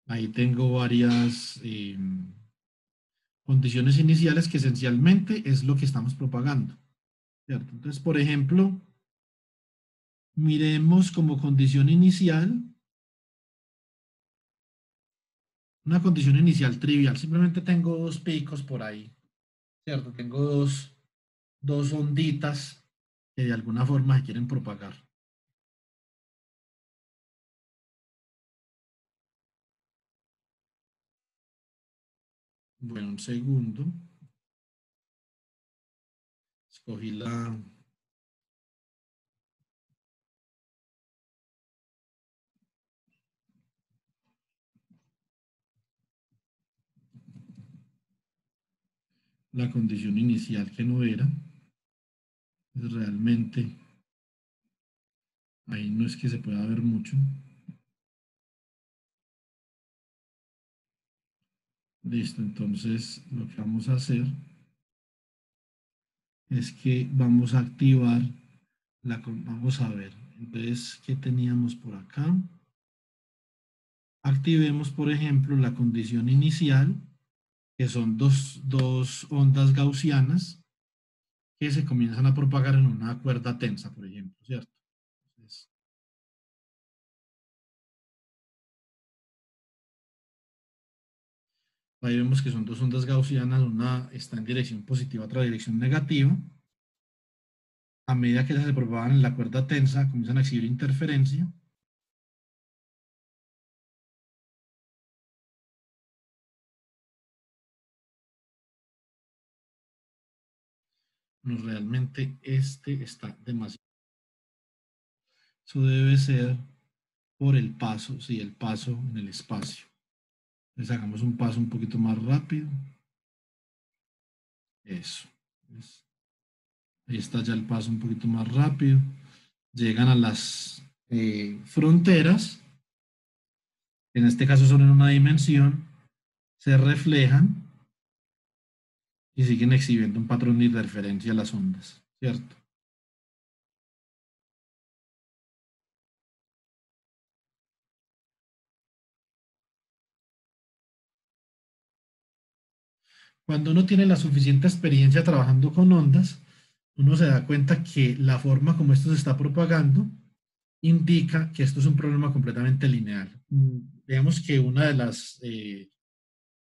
ahí tengo varias condiciones iniciales que esencialmente es lo que estamos propagando. ¿cierto? Entonces, por ejemplo, miremos como condición inicial una condición inicial trivial. Simplemente tengo dos picos por ahí, ¿cierto? Tengo dos, dos onditas que de alguna forma se quieren propagar. Bueno, un segundo. Escogí la... la condición inicial que no era. Realmente, ahí no es que se pueda ver mucho. Listo, entonces lo que vamos a hacer es que vamos a activar la, vamos a ver, entonces, ¿qué teníamos por acá? Activemos, por ejemplo, la condición inicial, que son dos, dos ondas gaussianas que se comienzan a propagar en una cuerda tensa, por ejemplo, ¿cierto? Ahí vemos que son dos ondas gaussianas, una está en dirección positiva, otra dirección negativa. A medida que se propagan en la cuerda tensa, comienzan a exhibir interferencia. No, realmente este está demasiado. Eso debe ser por el paso, sí, el paso en el espacio. Les hagamos un paso un poquito más rápido. Eso. Ahí está ya el paso un poquito más rápido. Llegan a las eh, fronteras. En este caso son en una dimensión. Se reflejan. y siguen exhibiendo un patrón de interferencia a las ondas, ¿cierto? Cuando uno tiene la suficiente experiencia trabajando con ondas, uno se da cuenta que la forma como esto se está propagando indica que esto es un problema completamente lineal. Mm, digamos que una de las, eh,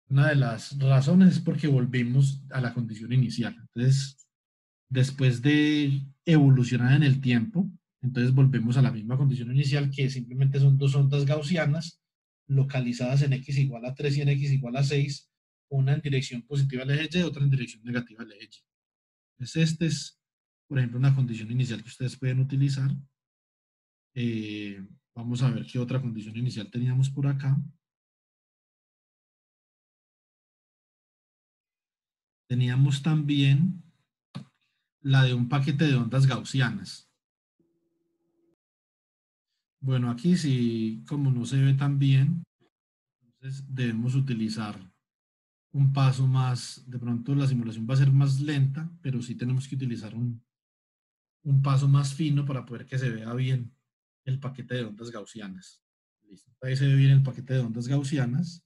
una de las razones es porque volvimos a la condición inicial. Entonces, después de evolucionar en el tiempo, entonces volvemos a la misma condición inicial que simplemente son dos ondas gaussianas localizadas en x igual a 3 y en x igual a 6 una en dirección positiva al eje Y, otra en dirección negativa al eje Y. Entonces, este es, por ejemplo, una condición inicial que ustedes pueden utilizar. Eh, vamos a ver qué otra condición inicial teníamos por acá. Teníamos también la de un paquete de ondas gaussianas. Bueno, aquí sí, como no se ve tan bien, entonces debemos utilizar un paso más, de pronto la simulación va a ser más lenta, pero sí tenemos que utilizar un, un paso más fino para poder que se vea bien el paquete de ondas gaussianas. Listo. Ahí se ve bien el paquete de ondas gaussianas.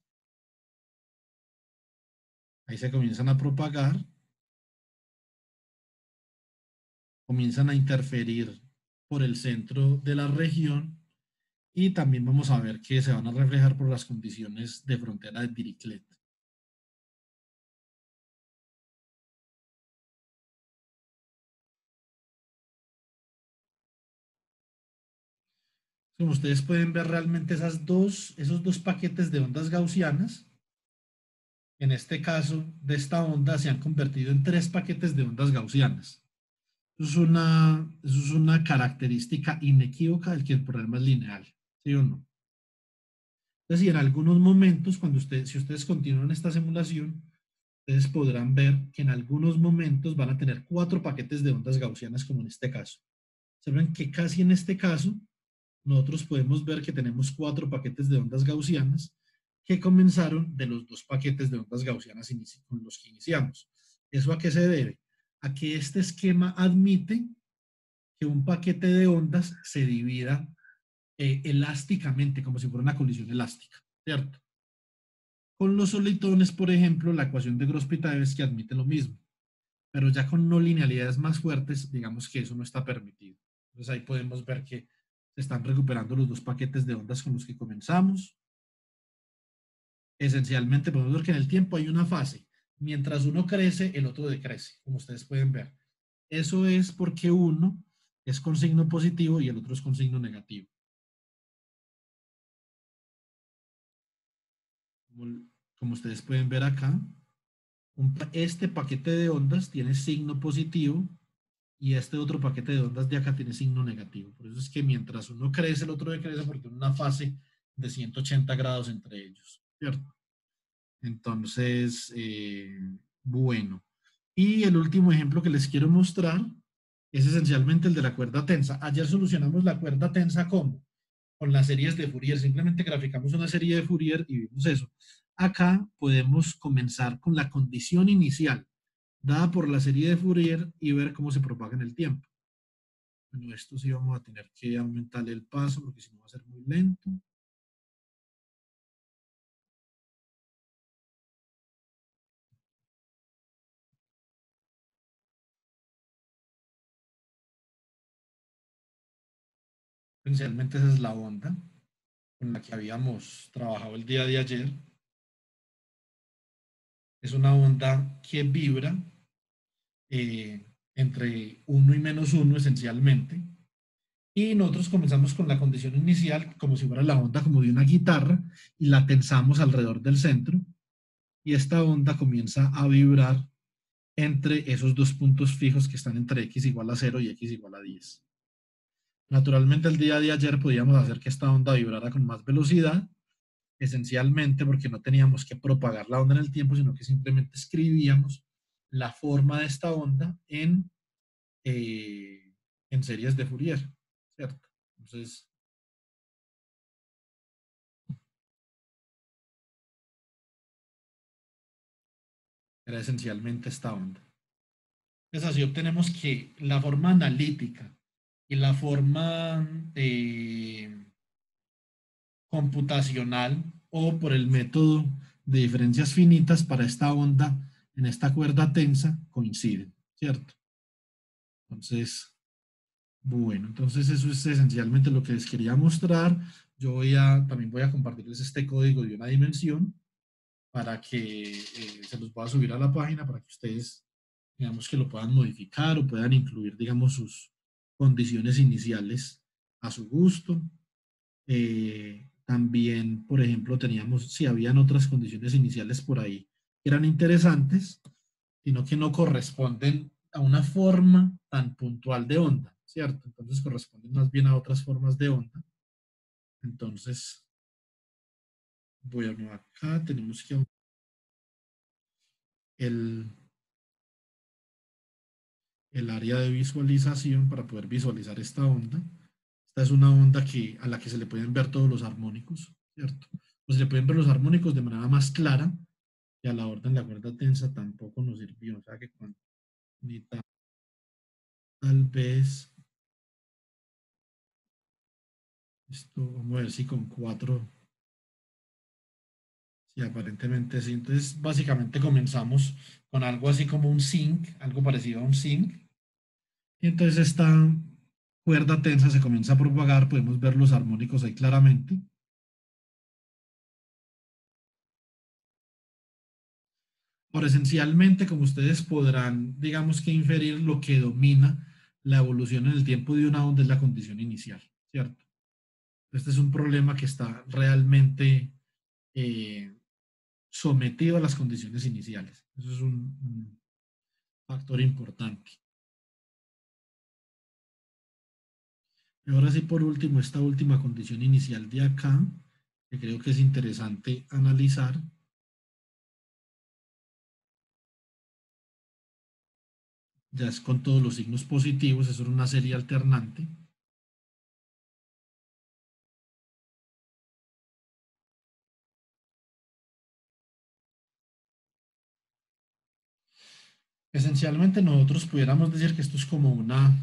Ahí se comienzan a propagar. Comienzan a interferir por el centro de la región y también vamos a ver que se van a reflejar por las condiciones de frontera de Dirichlet. Como ustedes pueden ver realmente esas dos, esos dos paquetes de ondas gaussianas, en este caso de esta onda, se han convertido en tres paquetes de ondas gaussianas. Eso es una, eso es una característica inequívoca del que el problema es lineal, ¿sí o no? Entonces, y en algunos momentos, cuando ustedes, si ustedes continúan esta simulación, ustedes podrán ver que en algunos momentos van a tener cuatro paquetes de ondas gaussianas, como en este caso. Saben que casi en este caso nosotros podemos ver que tenemos cuatro paquetes de ondas gaussianas que comenzaron de los dos paquetes de ondas gaussianas con los que iniciamos. ¿Eso a qué se debe? A que este esquema admite que un paquete de ondas se divida eh, elásticamente, como si fuera una colisión elástica, ¿cierto? Con los solitones, por ejemplo, la ecuación de Gross-Pitaev es que admite lo mismo, pero ya con no linealidades más fuertes, digamos que eso no está permitido. Entonces ahí podemos ver que se están recuperando los dos paquetes de ondas con los que comenzamos. Esencialmente podemos ver que en el tiempo hay una fase. Mientras uno crece, el otro decrece, como ustedes pueden ver. Eso es porque uno es con signo positivo y el otro es con signo negativo. Como, ustedes pueden ver acá, este paquete de ondas tiene signo positivo y este otro paquete de ondas de acá tiene signo negativo. Por eso es que mientras uno crece, el otro decrece porque tiene una fase de 180 grados entre ellos, ¿cierto? Entonces, eh, bueno. Y el último ejemplo que les quiero mostrar es esencialmente el de la cuerda tensa. Ayer solucionamos la cuerda tensa ¿cómo? Con las series de Fourier. Simplemente graficamos una serie de Fourier y vimos eso. Acá podemos comenzar con la condición inicial dada por la serie de Fourier y ver cómo se propaga en el tiempo. Bueno, esto sí vamos a tener que aumentarle el paso porque si no va a ser muy lento. Esencialmente esa es la onda con la que habíamos trabajado el día de ayer. Es una onda que vibra eh, entre 1 y menos 1 esencialmente. Y nosotros comenzamos con la condición inicial como si fuera la onda como de una guitarra y la tensamos alrededor del centro. Y esta onda comienza a vibrar entre esos dos puntos fijos que están entre x igual a 0 y x igual a 10. Naturalmente el día de ayer podíamos hacer que esta onda vibrara con más velocidad, esencialmente porque no teníamos que propagar la onda en el tiempo, sino que simplemente escribíamos la forma de esta onda en, eh, en series de Fourier, ¿cierto? Entonces, era esencialmente esta onda. Entonces así obtenemos que la forma analítica y la forma eh, computacional o por el método de diferencias finitas para esta onda en esta cuerda tensa coinciden, ¿cierto? Entonces, bueno, entonces eso es esencialmente lo que les quería mostrar. Yo voy a, también voy a compartirles este código de una dimensión para que eh, se los pueda subir a la página para que ustedes, digamos, que lo puedan modificar o puedan incluir, digamos, sus condiciones iniciales a su gusto. Eh, también, por ejemplo, teníamos, si habían otras condiciones iniciales por ahí eran interesantes, sino que no corresponden a una forma tan puntual de onda, ¿cierto? Entonces corresponden más bien a otras formas de onda. Entonces, bueno, acá tenemos que el, el área de visualización para poder visualizar esta onda. Esta es una onda que, a la que se le pueden ver todos los armónicos, ¿cierto? Pues se le pueden ver los armónicos de manera más clara y a la orden de la cuerda tensa tampoco nos sirvió. O sea que cuando ni tal, tal vez esto, vamos a ver si con cuatro Sí, aparentemente sí. Entonces, básicamente comenzamos con algo así como un zinc, algo parecido a un zinc. Y entonces esta cuerda tensa se comienza a propagar, podemos ver los armónicos ahí claramente. Ahora, esencialmente, como ustedes podrán, digamos que inferir, lo que domina la evolución en el tiempo de una onda es la condición inicial, ¿cierto? Este es un problema que está realmente eh, sometido a las condiciones iniciales. Eso es un, factor importante. Y ahora sí, por último, esta última condición inicial de acá, que creo que es interesante analizar. Ya es con todos los signos positivos, eso es una serie alternante. Esencialmente nosotros pudiéramos decir que esto es como una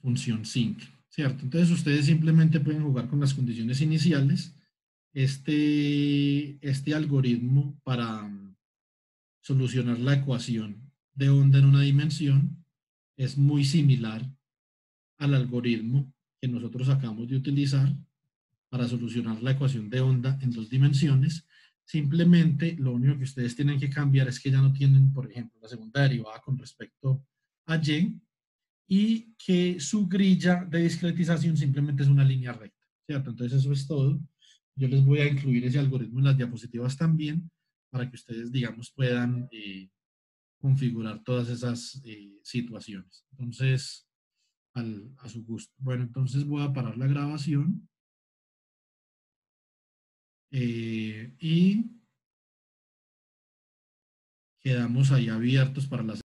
función sync, ¿cierto? Entonces ustedes simplemente pueden jugar con las condiciones iniciales. Este, este algoritmo para solucionar la ecuación de onda en una dimensión es muy similar al algoritmo que nosotros acabamos de utilizar para solucionar la ecuación de onda en dos dimensiones, Simplemente lo único que ustedes tienen que cambiar es que ya no tienen, por ejemplo, la segunda derivada con respecto a y y que su grilla de discretización simplemente es una línea recta, ¿cierto? Entonces eso es todo. Yo les voy a incluir ese algoritmo en las diapositivas también para que ustedes, digamos, puedan eh, configurar todas esas eh, situaciones. Entonces, a su gusto. Bueno, entonces voy a parar la grabación. Eh, y quedamos ahí abiertos para las